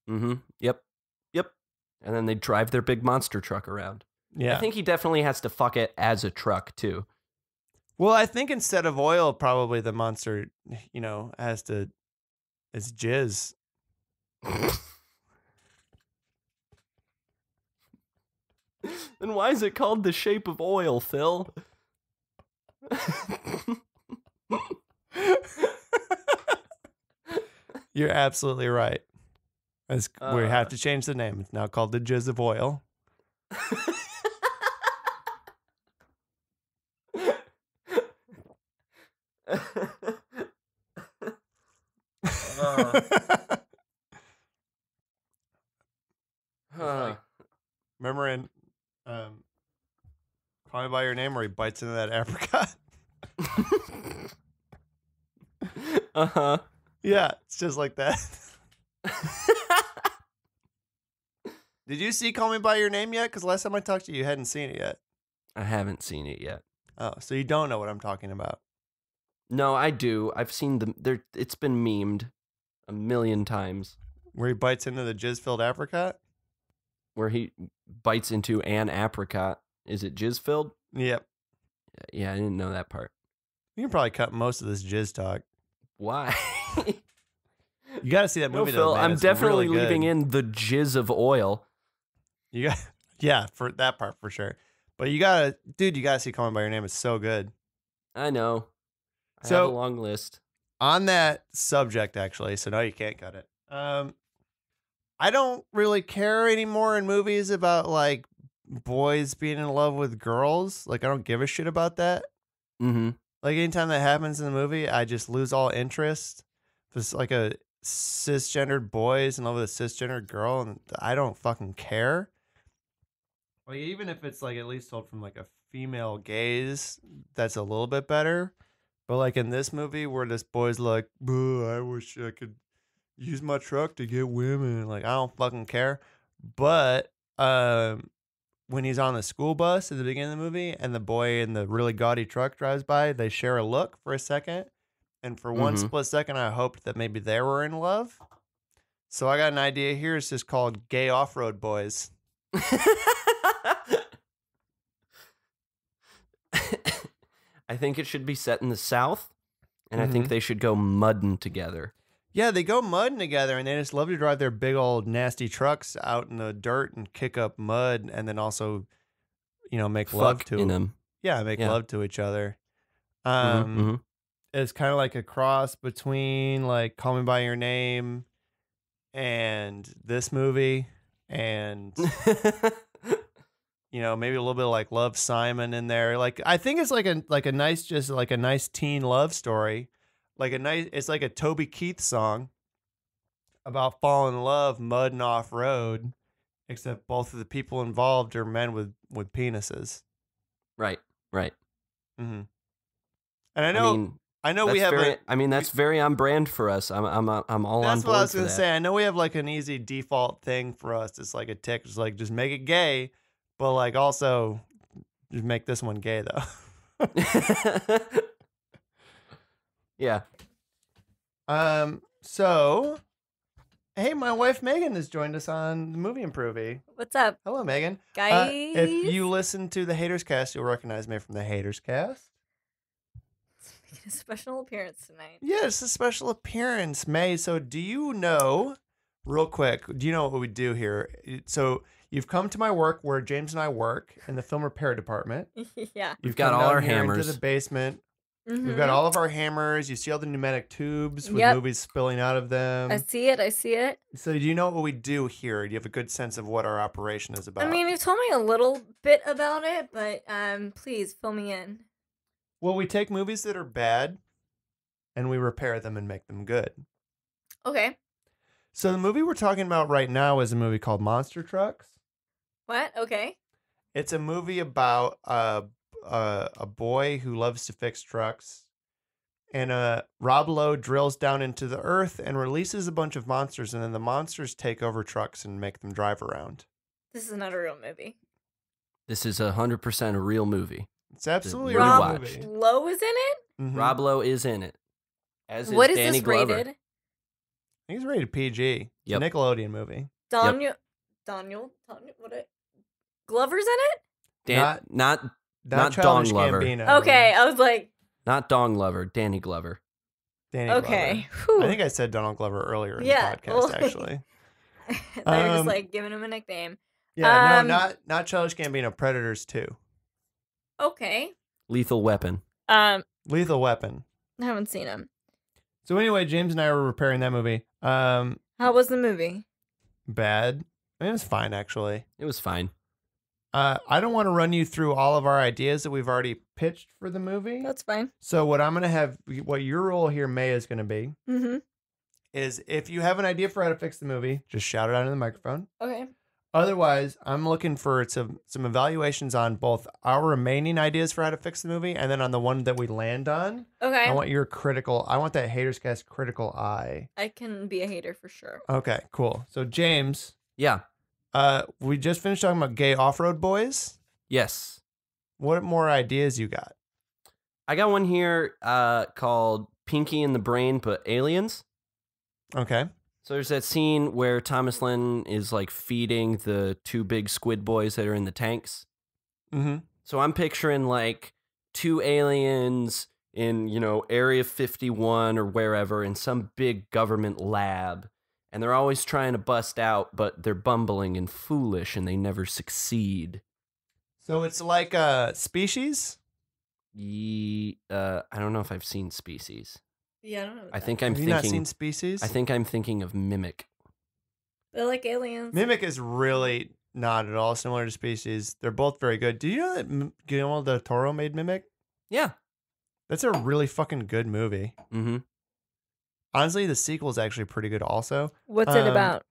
Mm-hmm. Yep. Yep. And then they drive their big monster truck around. Yeah. I think he definitely has to fuck it as a truck too. well, I think instead of oil, probably the monster, you know, has to. It's jizz. then why is it called the shape of oil, Phil? You're absolutely right. It's, we Uh. have to change the name. It's now called the Jizz of Oil. Uh. Huh. Remember in um, Call Me by Your Name where he bites into that apricot? uh-huh. yeah, it's just like that. Did you see Call Me by Your Name yet? Because last time I talked to you, you hadn't seen it yet. I haven't seen it yet. Oh, so you don't know what I'm talking about. No, I do. I've seen the there it's been memed a million times Where he bites into the jizz-filled apricot? Where he bites into an apricot. Is it jizz filled? Yep. Yeah, I didn't know that part. You can probably cut most of this jizz talk. Why? You got to see that no, movie, Phil, though. man. I'm It's definitely really leaving in the jizz of oil. You got, yeah, for that part for sure. But you gotta, dude, you gotta see Call Me by Your Name. It's so good. I know. I have So- a long list. On that subject, actually, so no, you can't cut it. Um, I don't really care anymore in movies about like boys being in love with girls. Like, I don't give a shit about that. Mm-hmm. Like, anytime that happens in the movie, I just lose all interest. If it's like a cisgendered boy is in love with a cisgendered girl, and I don't fucking care. Like, even if it's like at least told from like a female gaze, that's a little bit better. But like in this movie, where this boy's like, "Boo, I wish I could use my truck to get women. Like, I don't fucking care. But um, when he's on the school bus at the beginning of the movie and the boy in the really gaudy truck drives by, they share a look for a second. And for one Mhm. split second, I hoped that maybe they were in love. So I got an idea here. It's just called Gay Off Road Boys. I think it should be set in the South, and I think Mhm. they should go mudding together. Yeah, they go mudding together and they just love to drive their big old nasty trucks out in the dirt and kick up mud and then also, you know, make love to them. Yeah, make Yeah. love to each other. Mhm, Um, mhm. it's kind of like a cross between like Call Me by Your Name and this movie, and you know maybe a little bit like Love Simon in there. Like I think it's like a like a nice just like a nice teen love story, like a nice. It's like a Toby Keith song about falling in love, mud and off road, except both of the people involved are men with with penises. right, right. Mm-hmm. And I I, know mean, I know we have very, a, I mean, that's very on brand for us. I'm, I'm, I'm all on That's what I was gonna that. say. I know we have like an easy default thing for us. It's like a tick. It's like just make it gay, but like also just make this one gay though. yeah. um. So, hey, my wife Megan has joined us on the movie Improvie. What's up, Hello, Megan. guys? Uh, if you listen to the Haters Cast, you'll recognize me from the Haters Cast. It's making a special appearance tonight. Yeah, it's a special appearance, Mae. So, do you know, real quick, do you know what we do here? So, you've come to my work where James and I work in the film repair department. yeah. We've You've got come all down our here into hammers. the basement. We've Mhm. got all of our hammers. You see all the pneumatic tubes with Yep. movies spilling out of them. I see it. I see it. so, do you know what we do here? Do you have a good sense of what our operation is about? I mean, you told me a little bit about it, but um, please fill me in. well, we take movies that are bad and we repair them and make them good. Okay. So, the movie we're talking about right now is a movie called Monster Trucks. What? Okay. It's a movie about a, a, a boy who loves to fix trucks and uh, Rob Lowe drills down into the earth and releases a bunch of monsters, and then the monsters take over trucks and make them drive around. This is not a real movie. This is a hundred percent a real movie. It's absolutely a Rob real Rob movie. Lowe is in it. Mhm. Rob Lowe is in it. As is What is Danny this Glover. rated? I think it's rated PG. It's Yep. a Nickelodeon movie. Daniel. Daniel. Daniel. What? It, Glover's in it. Dan- Not- not Not, Not Childish Dong Lover. Gambino. Okay, I was like, not Dong Lover, Danny Glover. Danny okay. Glover. Whew. I think I said Donald Glover earlier in Yeah, the podcast, well- actually. They're just um, like giving him a nickname. Yeah, Um, no, not not Childish Gambino. Predators too. Okay. Lethal Weapon. Um, Lethal Weapon. I haven't seen him. So anyway, James and I were repairing that movie. Um, How was the movie? bad. I mean, it was fine actually. It was fine. Uh, I don't want to run you through all of our ideas that we've already pitched for the movie. That's fine. So what I'm gonna have, what your role here, Mae, is gonna be, Mm-hmm. is if you have an idea for how to fix the movie, just shout it out in the microphone. Okay. Otherwise, I'm looking for some some evaluations on both our remaining ideas for how to fix the movie, and then on the one that we land on. Okay. I want your critical. I want that haters cast critical eye. I can be a hater for sure. Okay, cool. So James, Yeah. Uh, we just finished talking about gay off-road boys. Yes. What more ideas you got? I got one here uh, called Pinky and the Brain, but aliens. Okay. So there's that scene where Thomas Lennon is like feeding the two big squid boys that are in the tanks. Mm-hmm. So I'm picturing like two aliens in, you know, Area 51 or wherever in some big government lab. And they're always trying to bust out, but they're bumbling and foolish and they never succeed. So it's like a species. Ye, uh, I don't know if I've seen Species. Yeah, I don't know. I think I'm have you not thinking. seen Species? I think I'm thinking of Mimic. they're like aliens. Mimic is really not at all similar to Species. They're both very good. Do you know that Guillermo del Toro made Mimic? Yeah. That's a really fucking good movie. Mm-hmm. Honestly, the sequel is actually pretty good. Also, What's it Um, about?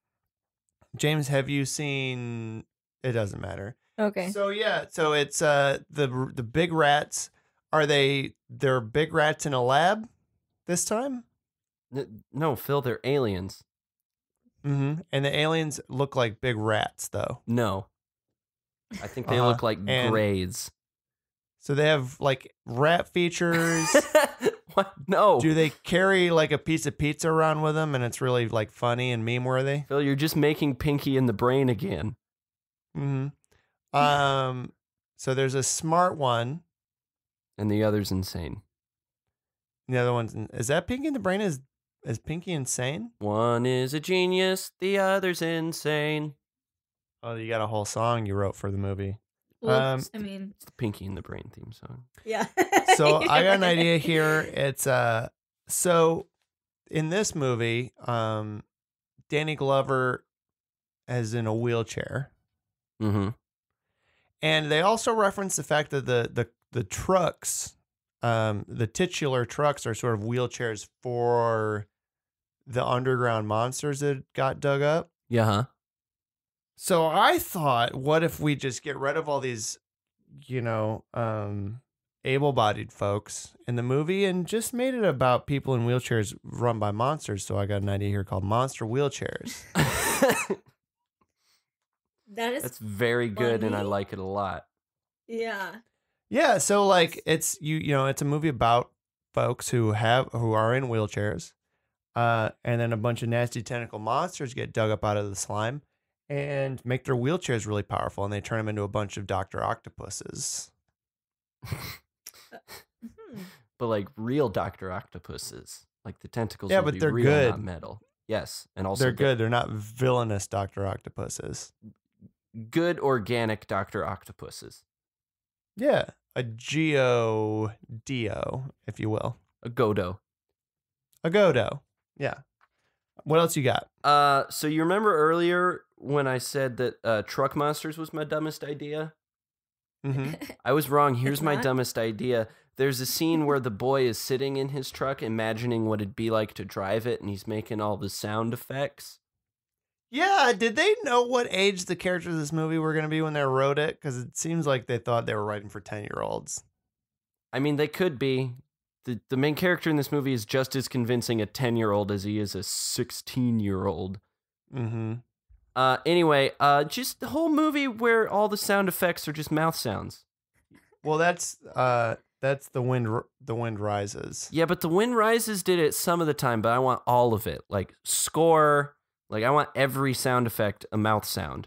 James, have you seen? It doesn't matter. Okay. So yeah, so it's uh the the big rats. Are they? They're big rats in a lab this time. No, Phil, they're aliens. Mm-hmm. And the aliens look like big rats, though. No. I think they Uh-huh. look like And- grays. So they have like rat features. what? No. Do they carry like a piece of pizza around with them, and it's really like funny and meme worthy? Phil, you're just making Pinky and the brain again. Mm-hmm. Um. So there's a smart one. And the other's insane. The other one's is that Pinky and the Brain? Is is Pinky insane? One is a genius, the other's insane. Oh, you got a whole song you wrote for the movie. Well, um, I mean, It's the Pinky and the Brain theme song. yeah. So I got an idea here. It's uh so in this movie, um Danny Glover is in a wheelchair. Mm-hmm. And they also reference the fact that the the the trucks, um, the titular trucks are sort of wheelchairs for the underground monsters that got dug up. Yeah, huh? So I thought, what if we just get rid of all these, you know, um, able-bodied folks in the movie and just made it about people in wheelchairs run by monsters? So I got an idea here called Monster Wheelchairs. that is. That's very good, and I like it a lot. yeah. Yeah, so like it's you you know it's a movie about folks who have who are in wheelchairs, uh, and then a bunch of nasty tentacle monsters get dug up out of the slime and make their wheelchairs really powerful, and they turn them into a bunch of Doctor Octopuses. Mhm. But like real Doctor Octopuses, like the tentacles. Yeah, but be they're real, good. not metal. Yes, and also They're the good. They're not villainous Doctor Octopuses. good organic Doctor Octopuses. Yeah, a Geo Dio, if you will, A Godo. a Godo. Yeah. What else you got? Uh, so you remember earlier when I said that uh, Truck Monsters was my dumbest idea? hmm I was wrong. Here's my dumbest idea. There's a scene where the boy is sitting in his truck, imagining what it'd be like to drive it, and he's making all the sound effects. Yeah, did they know what age the characters of this movie were going to be when they wrote it? Because it seems like they thought they were writing for 10 year olds. I mean, they could be. the, the main character in this movie is just as convincing a 10 year old as he is a 16 year old. Mm-hmm. Uh, anyway, uh, just the whole movie where all the sound effects are just mouth sounds. Well, that's uh, that's the wind. r- The wind rises. Yeah, but The Wind Rises did it some of the time, but I want all of it. Like score, like I want every sound effect a mouth sound.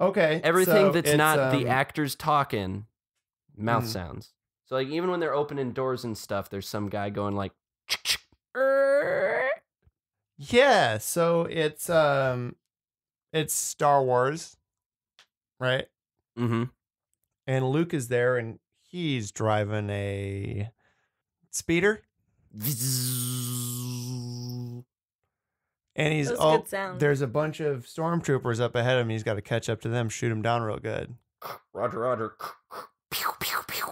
Okay. Everything so that's not the um, actors talking, mouth Mhm. sounds. So like even when they're opening doors and stuff, there's some guy going like, Yeah. So it's um, it's Star Wars, right? mm-hmm. And Luke is there, and he's driving a speeder, and he's oh, there's a bunch of stormtroopers up ahead of him. He's got to catch up to them, shoot them down real good. Roger, Roger. Pew, pew, pew.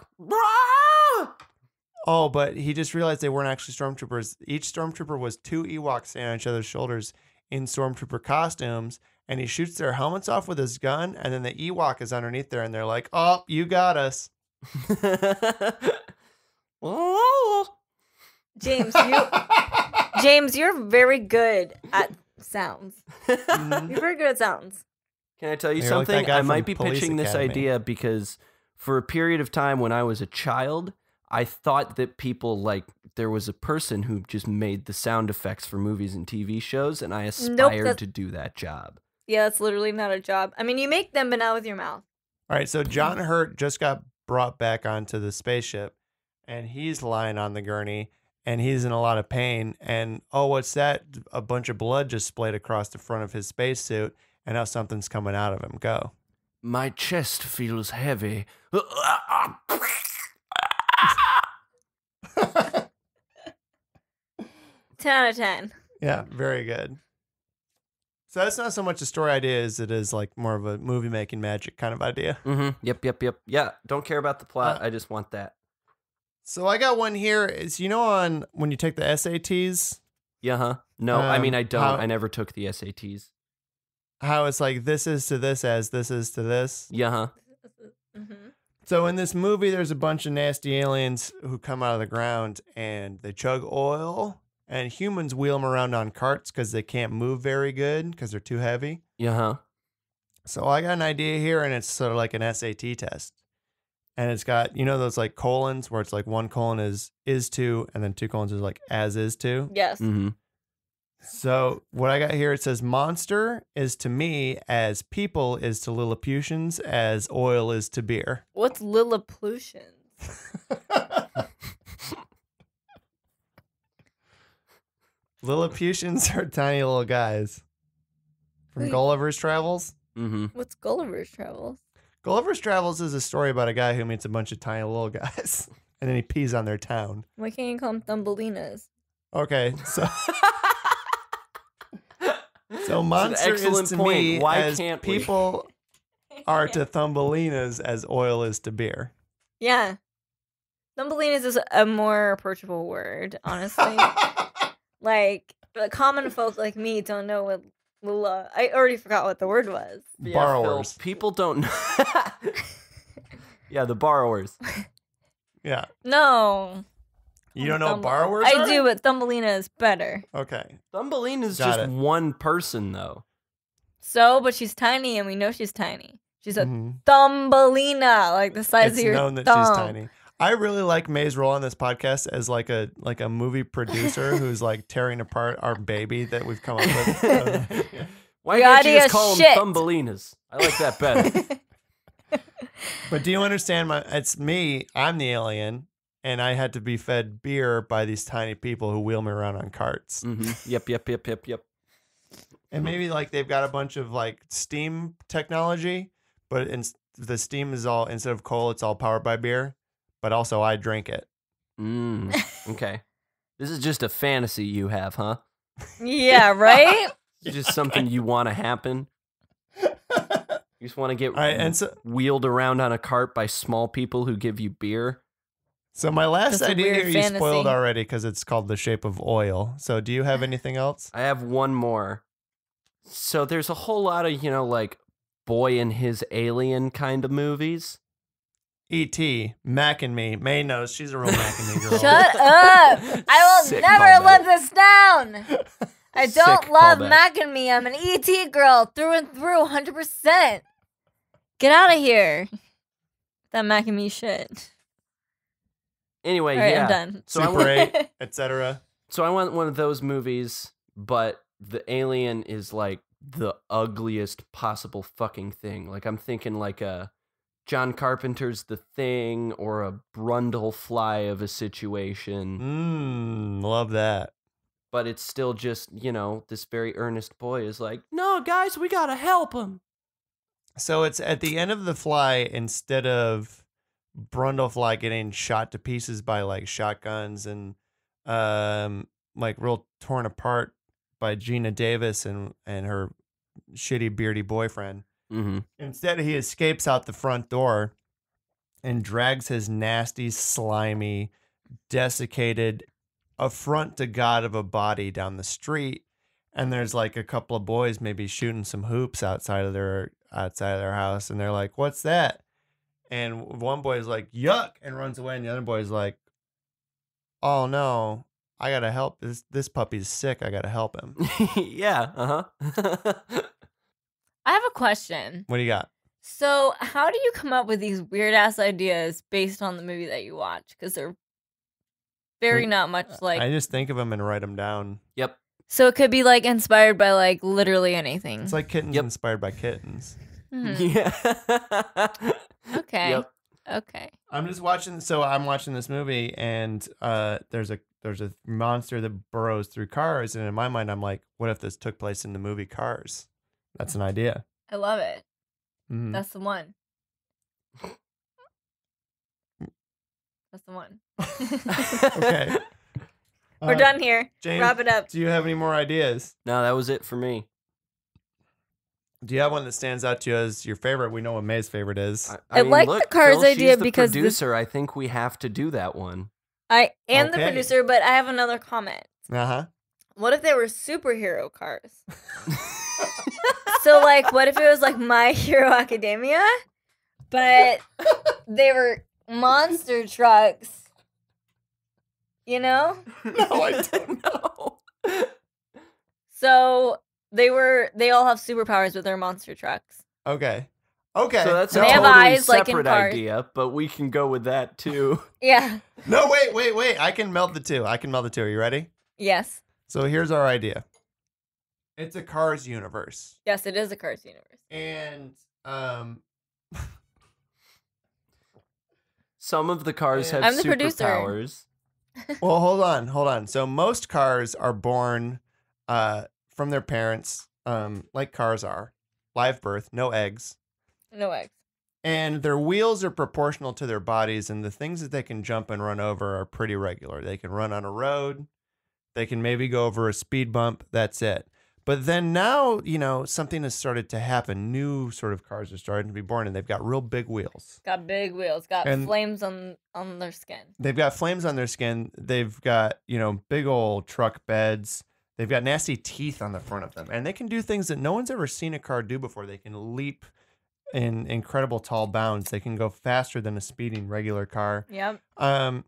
Oh, but he just realized they weren't actually stormtroopers. Each stormtrooper was two Ewoks standing on each other's shoulders in stormtrooper costumes, and he shoots their helmets off with his gun, and then the Ewok is underneath there, and they're like, "Oh, you got us." James, you James, you're very good at sounds. Mhm. You're very good at sounds. Can I tell you You're something? guy I might be Police pitching this idea because for a period of time when I was a child, I thought that people like there was a person who just made the sound effects for movies and TV shows, and I aspired that's- to do that job. Yeah, that's literally not a job. I mean, you make them, but not with your mouth. All right, so John Hurt just got brought back onto the spaceship, and he's lying on the gurney, and he's in a lot of pain. And oh, what's that? A bunch of blood just splayed across the front of his spacesuit, and now something's coming out of him. Go. My chest feels heavy. Ten out of ten. Yeah, very good. So that's not so much a story idea as it is like more of a movie making magic kind of idea. mm-hmm. Yep, yep, yep. Yeah, don't care about the plot. Uh, I just want that. So I got one here. Is you know on when you take the SATs, Yeah, huh? No, I mean Um, I don't. how- I never took the SATs. how it's like this is to this as this is to this. Yeah, huh? hmm So in this movie, there's a bunch of nasty aliens who come out of the ground and they chug oil, and humans wheel them around on carts because they can't move very good because they're too heavy. Yeah, huh? So I got an idea here, and it's sort of like an SAT test, and it's got you know those like colons where it's like one colon is is two, and then two colons is like as is two. Yes. Mm-hmm. So what I got here it says monster is to me as people is to Lilliputians as oil is to beer. What's Lilliputians? Lilliputians are tiny little guys from Wait. Gulliver's Travels. Mm-hmm. What's Gulliver's Travels? Gulliver's Travels is a story about a guy who meets a bunch of tiny little guys and then he pees on their town. Why can't you call them Thumbelinas? Okay, so so monster excellent is to point. me Why as can't people are to Thumbelinas as oil is to beer. Yeah. Thumbelinas is a more approachable word, honestly. Like, the common folk like me don't know what Lula. I already forgot what the word was. Borrowers. people don't. know. yeah, the borrowers. Yeah, No. you don't know what Thumb- borrowers I are? do, but Thumbelina is better. Okay, Thumbelina is just it. one person, though. So, but she's tiny, and we know she's tiny. She's a Mhm. Thumbelina, like the size it's of your known that thumb. she's tiny. I really like Mae's role on this podcast as like a like a movie producer who's like tearing apart our baby that we've come up with. Why The can't you just call shit. them Thumbelinas? I like that better. but do you understand my it's me, I'm the alien, and I had to be fed beer by these tiny people who wheel me around on carts. hmm Yep, yep, yep, yep, yep. And maybe like they've got a bunch of like steam technology, but in, the steam is all instead of coal, it's all powered by beer. But also I drink it. Mm, okay. This is just a fantasy you have, huh? yeah, right? It's just something you want to happen. You just want to get All right, and so wheeled around on a cart by small people who give you beer. so my last That's idea weird here you spoiled already because it's called the shape of oil. So do you have anything else? I have one more. So there's a whole lot of, you know, like boy and his alien kind of movies. E.T. Mac and me. Mae knows she's a real Mac and me girl. Shut up! I will Sick never callback. live this down. I don't Sick love callback. Mac and me. I'm an ET girl through and through, hundred percent. Get out of here. That Mac and me shit. Anyway, All right, yeah. I'm done. So I Super want, 8, etc. so I want one of those movies, but the alien is like the ugliest possible fucking thing. Like I'm thinking like a John Carpenter's The Thing or a Brundle Fly of a situation. Mmm, love that. But it's still just, you know, this very earnest boy is like, no, guys, we gotta help him. So it's at the end of the fly instead of Brundlefly getting shot to pieces by like shotguns and um like real torn apart by Geena Davis and and her shitty beardy boyfriend. Mm-hmm. Instead he escapes out the front door and drags his nasty, slimy, desiccated affront to God of a body down the street. And there's like a couple of boys maybe shooting some hoops outside of their outside of their house, and they're like, "What's that?" And one boy's like, "Yuck!" and runs away, and the other boy's like, "Oh no, I gotta help this this puppy's sick. I gotta help him." yeah, uh huh. I have a question. What do you got? So, how do you come up with these weird ass ideas based on the movie that you watch? Because they're very not much like. I just think of them and write them down. yep. so it could be like inspired by like literally anything. It's like kittens Yep. inspired by kittens. Mhm. Yeah. Okay. Yep. Okay. I'm just watching. So I'm watching this movie, and uh, there's a there's a monster that burrows through cars, and in my mind, I'm like, what if this took place in the movie Cars? That's an idea. I love it. Mhm. That's the one. That's the one. okay. We're Uh, done here. James, Wrap it up. Do you have any more ideas? No, that was it for me. Do you have one that stands out to you as your favorite? We know what Mae's favorite is. I like the Cars Phil, idea she's the because this- producer. I think we have to do that one. I am the producer, but I have another comment. Uh huh. What if they were superhero cars? so like what if it was like My Hero Academia, but they were monster trucks? You know? No, I don't know. So they were they all have superpowers with their monster trucks. Okay. Okay. So that's no, a They have totally eyes separate Cars. idea, but we can go with that too. Yeah. no, wait, wait, wait. I can meld the two. I can meld the two. Are you ready? Yes. So here's our idea. It's a Cars universe, Yes, it is a Cars universe. and um, Some of the cars Yeah. have I'm the producer. superpowers. well, hold on, hold on. So most cars are born uh from their parents, um, like cars are, live birth, no eggs. No eggs. and their wheels are proportional to their bodies and the things that they can jump and run over are pretty regular they can run on a road they can maybe go over a speed bump that's it but then now you know something has started to happen. New sort of cars are starting to be born and they've got real big wheels. Got big wheels, got And- flames on on their skin. they've got flames on their skin. They've got you know big old truck beds. They've got nasty teeth on the front of them and they can do things that no one's ever seen a car do before. They can leap in incredible tall bounds. They can go faster than a speeding regular car. Yep. um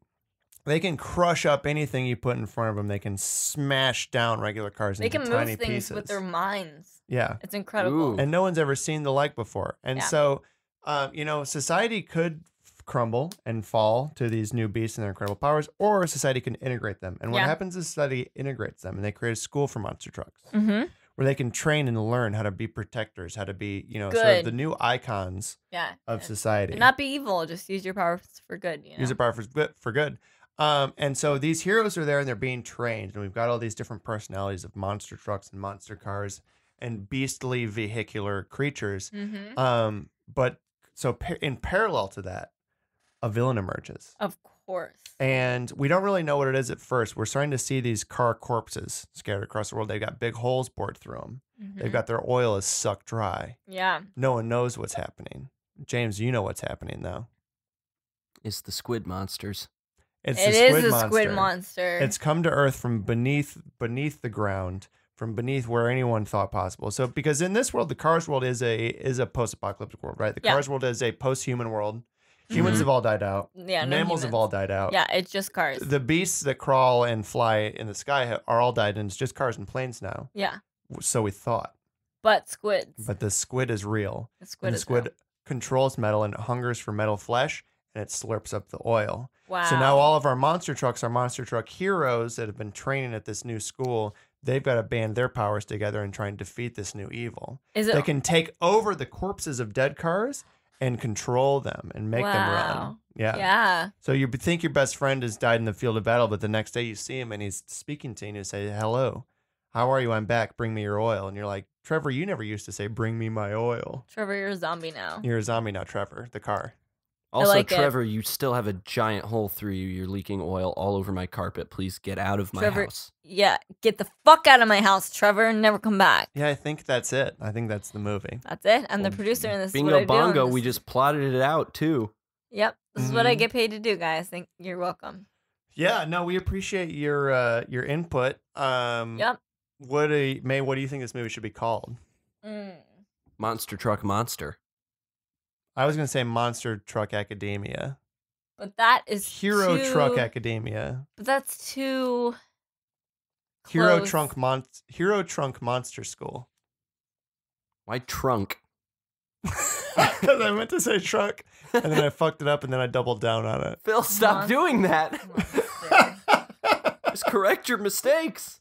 they can crush up anything you put in front of them they can smash down regular cars They into can tiny move things pieces with their minds. yeah It's incredible. Ooh. and no one's ever seen the like before. And Yeah. so, um, you know, society could f- crumble and fall to these new beasts and their incredible powers, or society can integrate them. And what Yeah. happens is society integrates them, and they create a school for monster trucks Mm-hmm. where they can train and learn how to be protectors, how to be, you know, sort of the new icons Yeah. of society. and not be evil. Just use your powers for good. You know. use your power for. For good. Um, and so these heroes are there and they're being trained, and we've got all these different personalities of monster trucks and monster cars and beastly vehicular creatures. Mm-hmm. Um, but so pa- in parallel to that, a villain emerges, Of course. and we don't really know what it is at first. We're starting to see these car corpses scattered across the world. They've got big holes bored through them. They've Mhm. got their oil is sucked dry. Yeah. No one knows what's happening. James, you know what's happening though. It's the squid monsters. It's It the is squid a monster. squid monster. It's come to Earth from beneath beneath the ground, from beneath where anyone thought possible. So because in this world, the Cars world is a is a post apocalyptic world, right? The Yeah. Cars world is a post human world. Humans Mhm. have all died out. Yeah, no Mammals have all died out. Yeah, it's just cars. The beasts that crawl and fly in the sky are all died, and it's just cars and planes now. yeah, So we thought. but squids. But the squid is real. the squid and the is squid real. controls metal and it hungers for metal flesh and it slurps up the oil. Wow. So now all of our monster trucks are monster truck heroes that have been training at this new school. They've got to band their powers together and try and defeat this new evil. is it They can take over the corpses of dead cars and control them and make them run. Wow. Yeah. Yeah. So you think your best friend has died in the field of battle, but the next day you see him and he's speaking to you and you say, Hello, how are you? I'm back. Bring me your oil. And you're like, Trevor, you never used to say, Bring me my oil. Trevor, you're a zombie now. You're a zombie now, Trevor, the car. Also, like it. Trevor, you still have a giant hole through you. You're leaking oil all over my carpet. Please get out of my Trevor- house. Yeah, get the fuck out of my house, Trevor, and never come back. Yeah, I think that's it. I think that's the movie. That's it. I'm the producer, in this is what I Bingo bongo, this we just plotted it out too. Yep, this is what I Mhm. get paid to do, guys. Think you're welcome. Yeah, no, we appreciate your uh your input. Um Yep. what do you, Mae, what do you think this movie should be called? Mm. Monster truck monster. I was gonna say Monster Truck Academia. But that is Hero too, Truck Academia. But that's too. Hero close. Trunk Mon Hero Trunk Monster School. Why trunk? Because I meant to say truck and then I fucked it up and then I doubled down on it. Phil, stop Mon- doing that. Just correct your mistakes.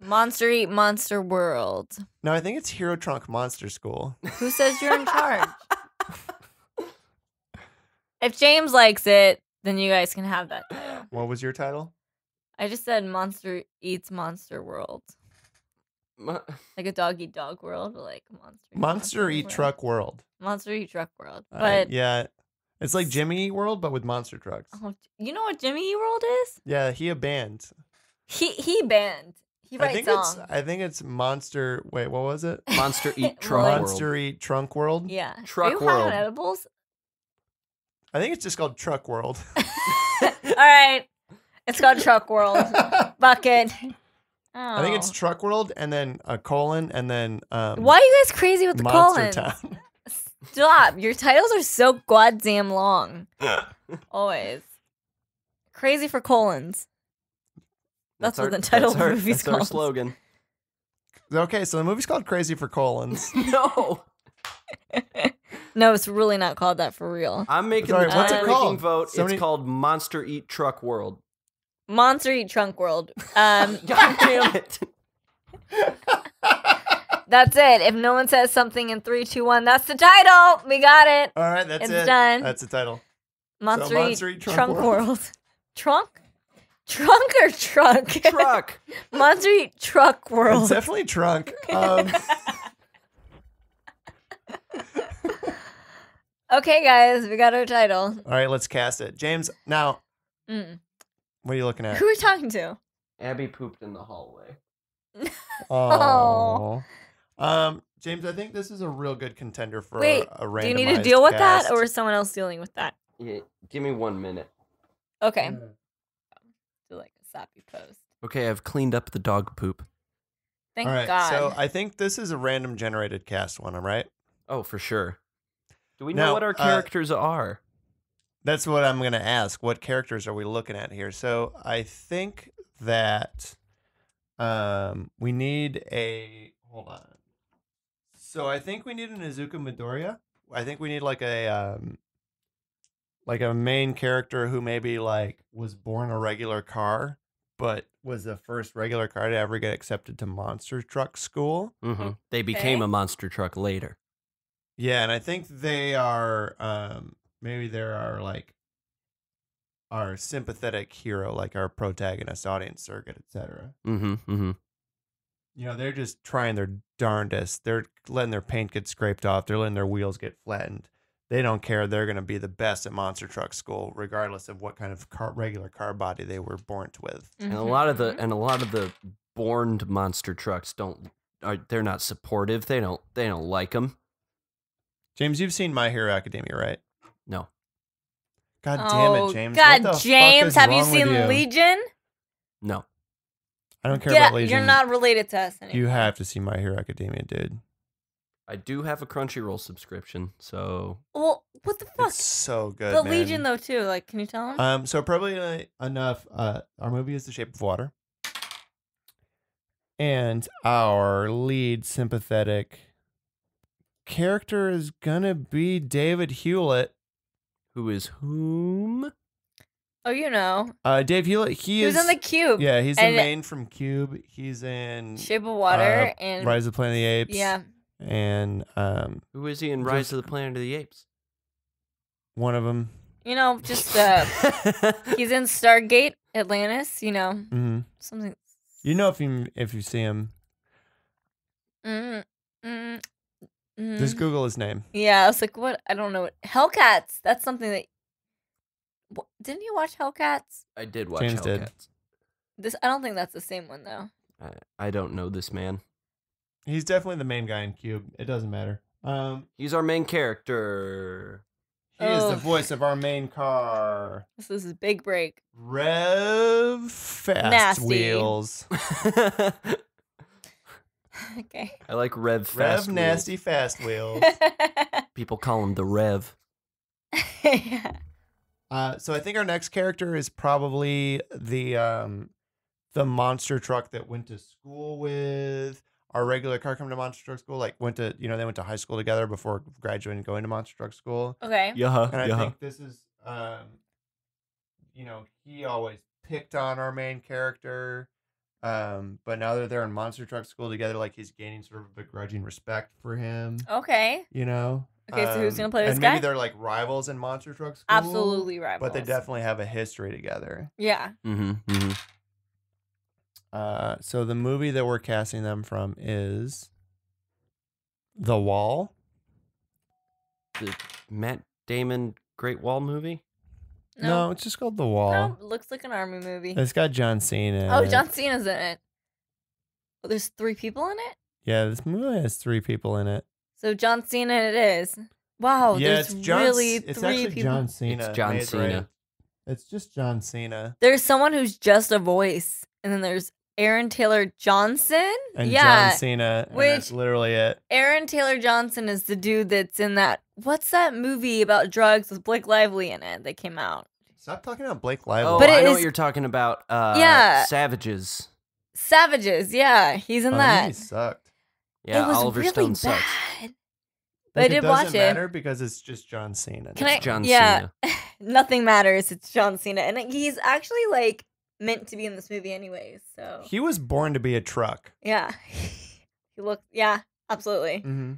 Monster Eat Monster World. no, I think it's Hero Trunk Monster School. Who says you're in charge? If James likes it, then you guys can have that title. What was your title? I just said Monster Eats Monster World. Mo- Like a dog eat dog world, but like monster eat Monster Eat world. Truck World. Monster eat truck world. Uh, But yeah, it's like Jimmy Eat World, but with monster trucks. oh, you know what Jimmy Eat World is? Yeah, he a band. He he band. He I writes think songs. it's I think it's Monster. Wait, what was it? Monster eat Well, truck Monster. Eat Trunk World. yeah. Truck Are you high World. on edibles? I think it's just called Truck World. All right. It's called Truck World. Bucket. I think it's Oh. Truck World and then a colon and then um, Why are you guys crazy with the Monster colons? Town. Stop. Your titles are so goddamn long. Always. Crazy for colons. That's what the title that's of the our, movie's that's our slogan. okay, so the movie's called Crazy for Colons. No, No, it's really not called that for real. I'm making Sorry, the what's it called? vote. Somebody- It's called Monster Eat Truck World. Monster Eat Trunk World. Um, God damn it! that's it. If no one says something in three, two, one, that's the title. We got it. All right, that's It's it. done. That's the title. Monster, Monster Eat, Eat Trunk Trunk, World. World. Trunk? Trunk or trunk? Truck. Monster Eat Truck It's World. definitely Trunk. Um, okay, guys, we got our title. all right, let's cast it. James, now, Mm. what are you looking at? Who are we talking to? Abby pooped in the hallway. Oh. Um, James, I think this is a real good contender for Wait, a, a randomized Do you need to deal with cast. that, or is someone else dealing with that? Yeah, give me one minute. Okay. Mm. Do like a sappy post. Okay, I've cleaned up the dog poop. Thank All right, God. so I think this is a random generated cast one. I'm right. Oh, for sure. Do we know Now, what our uh, characters are? That's what I'm going to ask. What characters are we looking at here? So I think that um, we need a. Hold on. So I think we need an Izuku Midoriya. I think we need like a um, like a main character who maybe like was born a regular car, but was the first regular car to ever get accepted to monster truck school. hmm They became Okay. a monster truck later. Yeah, and I think they are um maybe there are like our sympathetic hero, like our protagonist, audience circuit, etc. Mm-hmm. Mm-hmm. You know, they're just trying their darndest. They're letting their paint get scraped off. They're letting their wheels get flattened. They don't care. They're going to be the best at monster truck school, regardless of what kind of car, regular car body they were born with. And a lot of Mm-hmm. the and a lot of the borned monster trucks don't are they're not supportive. They don't they don't like them. James, you've seen My Hero Academia, right? No. God damn oh, it, James! God, What the fuck James, is have you wrong with seen you? Legion? No. I don't care Get about out- Legion. You're not related to us anymore. You have to see My Hero Academia, dude. I do have a Crunchyroll subscription, so Well, what the fuck? It's so good. the man. Legion though too. Like, can you tell him? Um, so probably uh, enough. Uh, our movie is The Shape of Water, and our lead sympathetic character is gonna be David Hewlett. who is whom? oh, you know, Uh, Dave Hewlett. He, he is. in the cube. yeah, he's the and- main from Cube. He's in Shape of Water uh, and Rise of the Planet of the Apes. yeah. and um, Who is he in Rise Just- of the Planet of the Apes? one of them. You know, just uh, he's in Stargate Atlantis. You know, mm -hmm. something. You know if you if you see him, Mm, mm, mm. just Google his name. Yeah, I was like, what? I don't know. what Hellcats. That's something that. Wh- Didn't you watch Hellcats? I did watch James did. Hellcats. This I don't think that's the same one though. I, I don't know this man. He's definitely the main guy in Cube. It doesn't matter. Um, He's our main character. he is Oh. the voice of our main car. This is his big break. Rev Fast Nasty. Wheels. okay. I like Rev Fast Rev Wheels. Nasty Fast Wheels. People call him the Rev. yeah. Uh, so I think our next character is probably the um, the monster truck that went to school with our regular car come to monster truck school. Like went to you know they went to high school together before graduating and going to monster truck school. Okay. Yeah, And I yeah. think this is um, you know he always picked on our main character. Um, but now that they're in monster truck school together, like he's gaining sort of a begrudging respect for him. Okay. You know. Okay, so who's Um, gonna play this and guy? Maybe they're like rivals in monster truck school. Absolutely rivals. But they definitely have a history together. Yeah. Mm-hmm, mm-hmm. Uh, so the movie that we're casting them from is The Wall. The Matt Damon Great Wall movie. No, No. it's just called The Wall. No, looks like an army movie. It's got John Cena. in Oh, it. John Cena's in it. Well, there's three people in it. Yeah, this movie has three people in it. So John Cena it is. Wow, yeah, there's it's John. really it's three actually people. John Cena. It's John Cena. right. It's just John Cena There's someone who's just a voice, and then there's Aaron Taylor Johnson. and yeah, John Cena. and that's which- literally it. Aaron Taylor Johnson is the dude that's in that. What's that movie about drugs with Blake Lively in it that came out? Stop talking about Blake Lively. Oh, But I it know is- what you're talking about. Uh, Yeah. Savages. Savages. Yeah, he's in Oh, that. He sucked. Yeah, it was Oliver really Stone sucks. bad. But I Like, did it doesn't watch it. matter because it's just John Cena. Can now. I? John yeah, Cena. nothing matters. It's John Cena, and he's actually like meant to be in this movie anyways. So He was born to be a truck. yeah, he looked. Yeah, absolutely. Mm-hmm.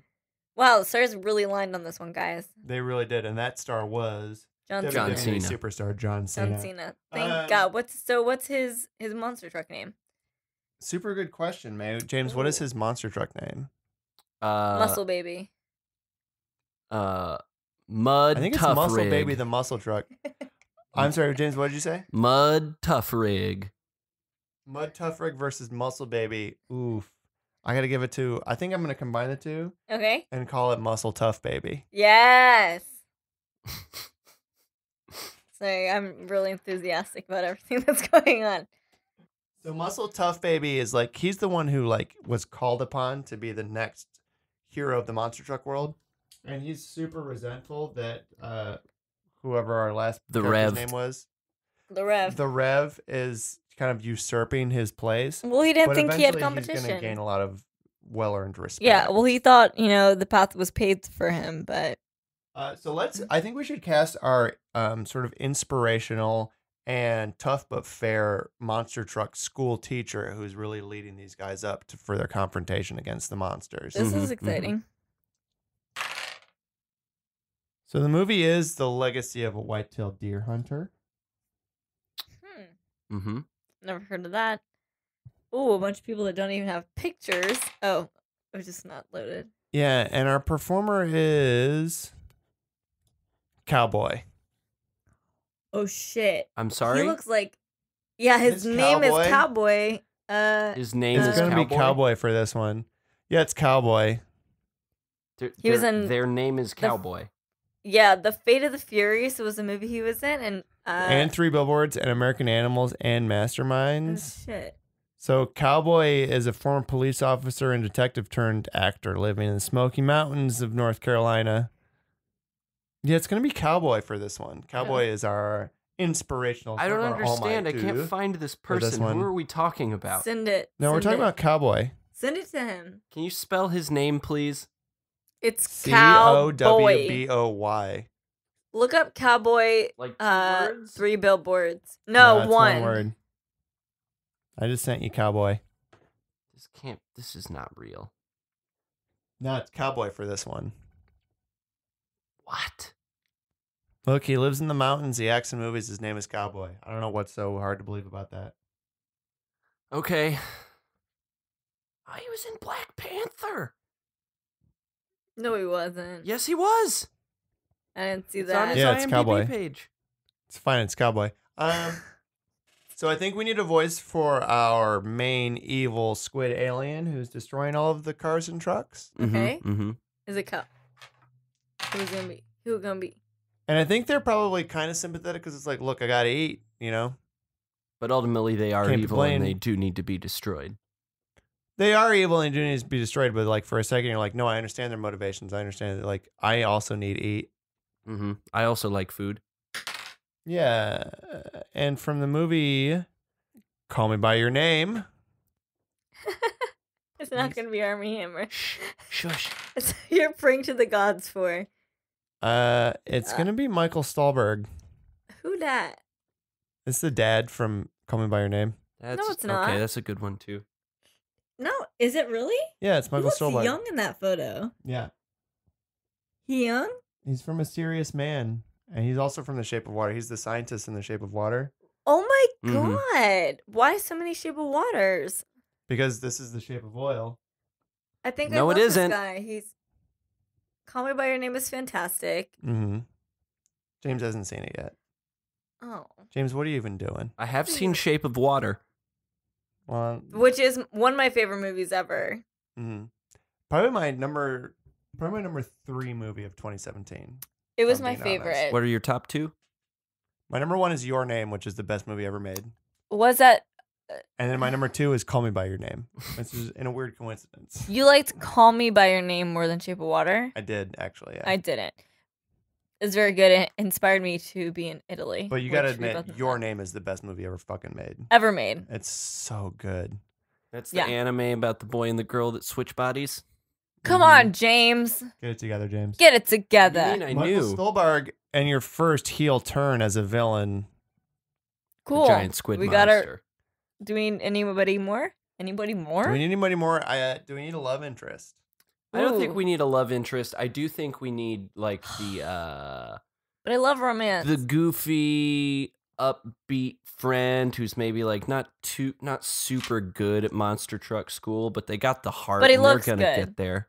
Wow, the stars really lined on this one, guys. They really did, and that star was John, John WWE Cena. superstar John Cena. John Cena. Thank Um, God. What's so? What's his his monster truck name? Super good question, man. James, what is his monster truck name? Uh, Muscle Baby. Uh, Mud I think it's Tough Muscle Rig. Baby, the muscle truck. I'm sorry, James. What did you say? Mud Tough Rig. Mud Tough Rig versus Muscle Baby. Oof. I gotta give it to. I think I'm gonna combine the two Okay. and call it Muscle Tough Baby. Yes. Sorry, I'm really enthusiastic about everything that's going on. So Muscle Tough Baby is like he's the one who like was called upon to be the next hero of the monster truck world, and he's super resentful that uh whoever our last The character's Rev. name was The Rev. the Rev is kind of usurping his place. well, he didn't but think he had eventually He's competition. gonna gain a lot of well earned respect. Yeah, well, he thought you know the path was paved for him, but Uh, so let's. I think we should cast our um, sort of inspirational and tough but fair monster truck school teacher who's really leading these guys up to, for their confrontation against the monsters. this Mhm, is mhm. exciting. So the movie is the legacy of a white-tailed deer hunter. Hmm. Mm-hmm. Never heard of that. Oh, a bunch of people that don't even have pictures. Oh, it was just not loaded. Yeah, and our performer is Cowboy. Oh shit. I'm sorry. He looks like Yeah, his It's name Cowboy. is Cowboy. Uh His name It's is gonna be Cowboy for this one. Yeah, it's Cowboy. Their, He was in Their name is the- Cowboy. yeah, The Fate of the Furious was a movie he was in and uh and Three Billboards and American Animals and Masterminds. oh, Masterminds. shit. So, Cowboy is a former police officer and detective turned actor living in the Smoky Mountains of North Carolina. Yeah, it's going to be Cowboy for this one. Cowboy is our inspirational. I don't our All Might understand. I can't find this for this person. Who are we talking about? Send it. No, we're talking it. about Cowboy. Send it to him. Can you spell his name, please? It's C O W B cowboy. O Y. Look up cowboy. Like two Uh, words? three billboards. No, it's one. word. I just sent you Cowboy. This can't. This is not real. No, it's Cowboy for this one. What? Look, he lives in the mountains. He acts in movies. His name is Cowboy. I don't know what's so hard to believe about that. Okay. Oh, he was in Black Panther. No, he wasn't. Yes, he was. I didn't see It's on that. his Yeah, it's IMDb Cowboy. page. It's fine. It's Cowboy. Um, so I think we need a voice for our main evil squid alien who's destroying all of the cars and trucks. Okay. Mm-hmm. Is it cow? Who's gonna be? Who gonna be? And I think they're probably kind of sympathetic because it's like, look, I gotta eat. You know, But ultimately, they are Can't be evil and they do need to be destroyed. they are evil and do need to be destroyed. But like for a second, you're like, no, I understand their motivations. I understand that. Like I also need to eat. Mm-hmm. I also like food. Yeah. And from the movie, Call Me by Your Name. It's not gonna be Armie Hammer. Shh, shush. It's you're praying to the gods for. Uh, it's Uh. gonna be Michael Stuhlbarg. Who that? It's the dad from Call Me by Your Name. That's, it's not. Okay, that's a good one too. No, is it really? Yeah, it's He Michael looks Stuhlbarg. young in that photo. Yeah, He young? He's from A Serious Man, and he's also from The Shape of Water. He's the scientist in The Shape of Water Oh my Mhm. god! Why so many Shape of Waters? because this is The Shape of Oil. I think No, I it love isn't. This guy. He's Call Me by Your Name is fantastic. Mm-hmm. James hasn't seen it yet. Oh, James, what are you even doing? I have seen Shape of Water. Well, which is one of my favorite movies ever. mhm. probably my number, probably my number three movie of 2017. It was my being honest. favorite. What are your top two? My number one is Your Name, which is the best movie ever made, Was that uh, and then my number two is Call Me by Your Name. This is in a weird coincidence. you liked Call Me by Your Name more than Shape of Water? I did actually. Yeah. I didn't. It's very good. It inspired me to be in Italy. But you gotta admit, Your. Name is the best movie ever fucking made. ever made. It's so good. That's the Yeah. anime about the boy and the girl that switch bodies. Come Mhm. on, James, Get it together, James. get it What do you together. mean I Michael knew. Stuhlbarg and your first heel turn as a villain. The Cool. giant squid we got our. Do we need anybody more? Anybody more? Do we need anybody more? I, uh, do we need a love interest? I don't think we need a love interest. I do think we need like the uh but I love romance. the goofy upbeat friend who's maybe like not too not super good at monster truck school, but they got the heart But he and they're gonna good. get there.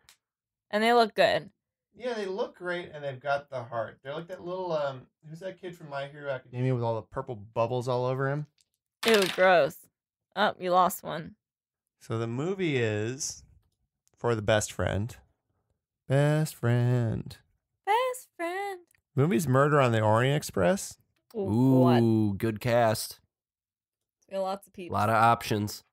And they look good. Yeah, they look great and they've got the heart. They're like that little um who's that kid from My Hero Academia with all the purple bubbles all over him? Ew, gross. Oh, you lost one. So the movie is for the best friend. Best friend. Best friend. Movie's Murder on the Orient Express. Ooh, what? Good cast. We got lots of people. A people. lot of options.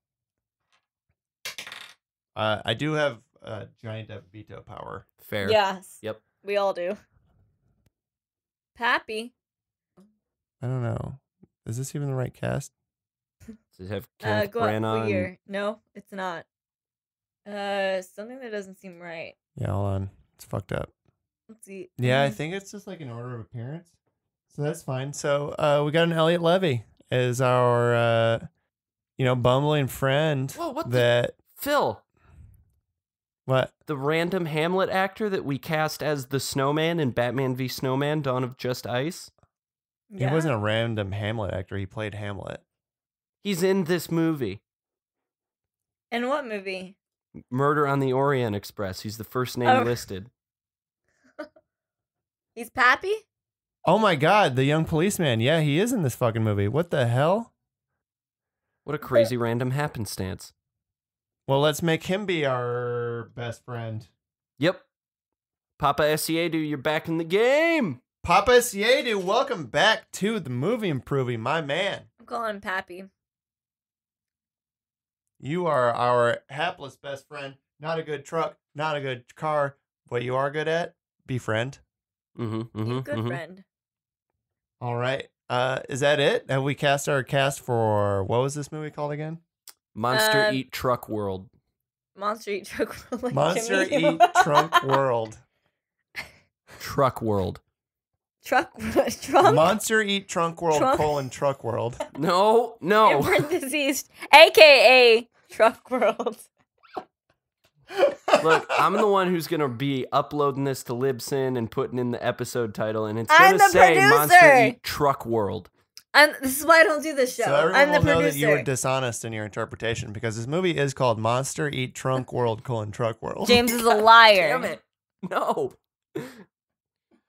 Uh, I do have uh, giant dev veto power. Fair. Yes. Yep. We all do. Pappy. I don't know. Is this even the right cast? Does it have Uh, go. Branagh? What and- No, it's not. Uh, something that doesn't seem right. Yeah, hold on. It's fucked up. Let's see. Yeah, I Mm, think it's just like an order of appearance. So that's fine. So uh, we got an Elliot Levey as our, uh, you know, bumbling friend. Whoa, what the- that Phil, what? the random Hamlet actor that we cast as the Snowman in Batman v Snowman: Dawn of Just Ice. yeah. He wasn't a random Hamlet actor. He played Hamlet. He's in this movie, In what movie? Murder on the Orient Express. He's the first name Oh. listed. He's Pappy. Oh my God, the young policeman. Yeah, he is in this fucking movie. What the hell? What a crazy random happenstance. Well, let's make him be our best friend. Yep. Papa Essiedu, you're back in the game. Papa Siedu, welcome back to the Movie Improvie, my man. I'm calling him Pappy. You are our hapless best friend. Not a good truck, not a good car. What you are good at? Befriend. Mm-hmm. Mm-hmm. Good friend. All right. Uh, is that it? Have we cast our cast for what was this movie called again? Monster Uh, Eat Truck World. Monster Eat Truck World. Like Monster Jimmy. Eat Trunk World. Truck World. Truck Trunk. Monster Eat Trunk World Trunk? colon Truck World. No, in no. parentheses, aka Truck World. Look, I'm the one who's gonna be uploading this to Libsyn and putting in the episode title, and it's gonna the say Monster. Eat Truck World. I'm, this is why I don't do this show. So everyone I'm the will know producer. that you were dishonest in your interpretation because this movie is called Monster Eat Trunk World colon Truck World. James is a liar. Damn it! No.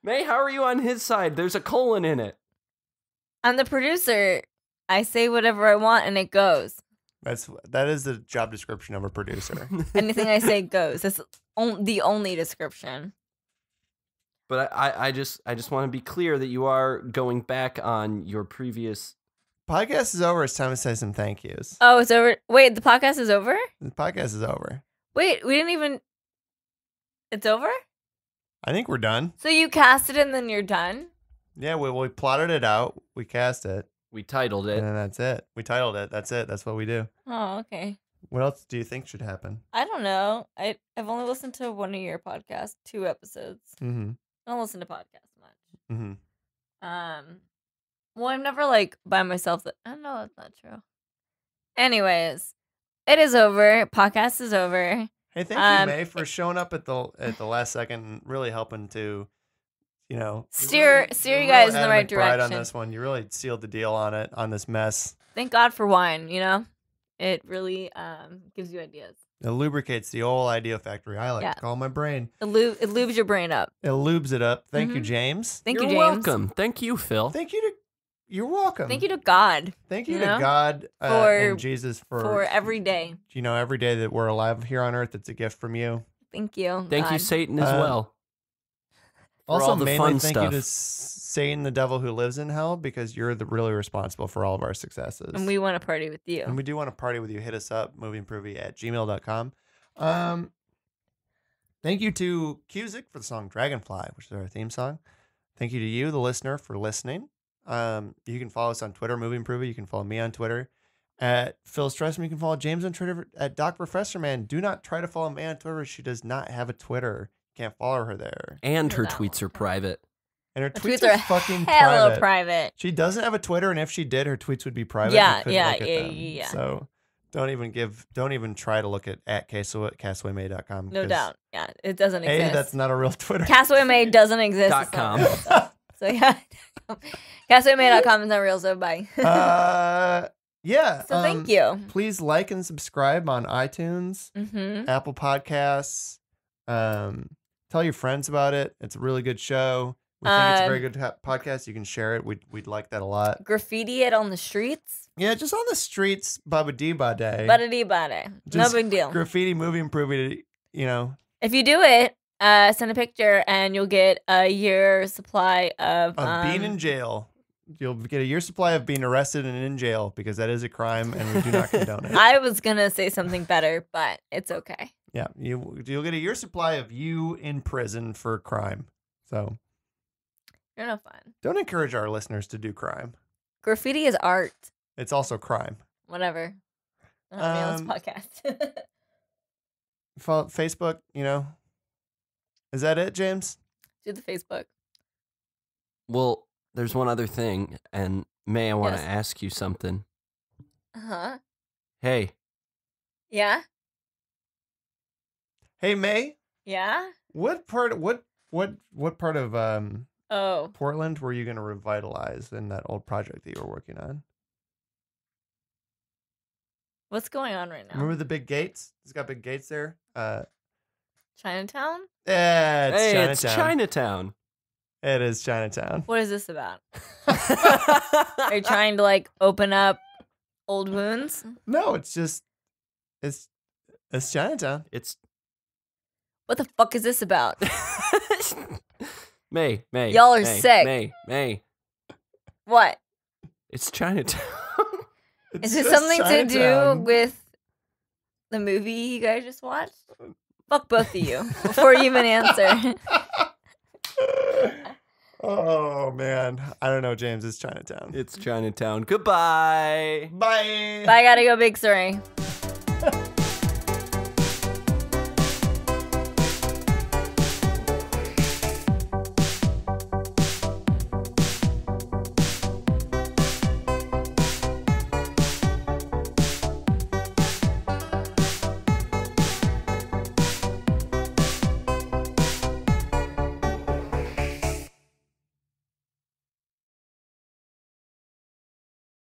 Mae, how are you on his side? There's a colon in it. I'm the producer. I say whatever I want and it goes. That's that is the job description of a producer. Anything I say goes. That's on, the only description. But I, I, I just, I just want to be clear that you are going back on your previous. podcast is over. It's time to say some thank yous. Oh, it's over. Wait, the podcast is over? The podcast is over. Wait, we didn't even. It's over? I think we're done. So you cast it and then you're done? Yeah, we we plotted it out. We cast it, We titled it. and that's it. We titled it. That's it. That's what we do. Oh, okay. What else do you think should happen? I don't know. I I've only listened to one of your podcasts, two episodes. Mm-hmm. I don't listen to podcasts much. Mm-hmm. Um, well, I'm never like by myself. That I know that's not true. Anyways, it is over. Podcast is over. Hey, thank Um, you, Mae, for showing up at the at the last second and really helping to, you know, Steer- really- steer you're guys in the right direction. On this one, you really sealed the deal on it on this mess. Thank God for wine. You know, it really um gives you ideas. It lubricates the old idea factory. I like Yeah. to call my brain. It, lube, it lubes your brain up. It lubes it up. Thank you, Mhm. James. Thank You're you, James. welcome. Thank you, Phil. Thank you to. You're welcome. Thank you to God Thank you, you to know, God uh, for- and Jesus for, for every day. you know every day that we're alive here on earth. It's a gift from you. Thank you. Thank you, God. Satan, as Uh, well. For Also, all the mainly fun thank you to stuff. Satan, the devil who lives in hell, because you're the really responsible for all of our successes. And we want to party with you. And we do want to party with you. Hit us up, movieandprovie at gmail.com. Um, thank you to Cusick for the song Dragonfly, which is our theme song. Thank you to you, the listener, for listening. Um, you can follow us on Twitter, Movie Improvie. You can follow me on Twitter at Phil Stressman. You can follow James on Twitter at Doc Professor Man. Do not try to follow Mae on Twitter. She does not have a Twitter. You can't follow her there. And her tweets one. are private. And her The tweets, tweets are, are fucking Hello, private. private. She doesn't have a Twitter, and if she did, her tweets would be private. and Yeah, yeah, look at yeah, them. yeah. So don't even give, don't even try to look at at Castaway, CastawayMay.com. No doubt. Yeah, it doesn't A, exist. that's not a real Twitter. Castaway May doesn't exist. Dot It's not com. real, so- So yeah, CastawayMay.com is not real. So bye. uh, yeah. so um, thank you. Please like and subscribe on iTunes, Mm-hmm. Apple Podcasts. Um, tell your friends about it. It's a really good show. We think it's a Um, very good ha- podcast. You can share it. We'd, we'd like that a lot. Graffiti it on the streets. Yeah, just on the streets, Baba Dee Ba Day. It about it. No Just big deal. graffiti Movie Improvie you know If you do it, uh, send a picture and you'll get a year supply of, of um, being in jail you'll get a year supply of being arrested and in jail because that is a crime and we do not condone it I was gonna say something better, but it's okay. Yeah you you'll get a year supply of you in prison for crime so You're no fun. don't encourage our listeners to do crime Graffiti is art. it's also crime Whatever. I don't Um, this podcast. follow facebook you know is that it james do the Facebook. Well, there's one other thing, and Mae, I want Yes. to ask you something. Uh huh. Hey, Yeah. Hey Mae Yeah. what part what what what part of um Oh. portland were you going to revitalize in that old project that you were working on What's going on right now? Remember the big gates? It's got big gates there. Uh, Chinatown? yeah, it's hey, Chinatown. it's Chinatown. It is Chinatown. What is this about? Are you trying to like open up old wounds? No, it's just it's it's Chinatown. it's What the fuck is this about? Mae, Mae. Y'all are Mae, sick. Mae, Mae. What? It's Chinatown. It's Is it just something to do with the movie you guys just watched? Fuck both of you before you even answer. oh man, I don't know, James. It's Chinatown. It's Chinatown. Goodbye. Bye. but I gotta go big story.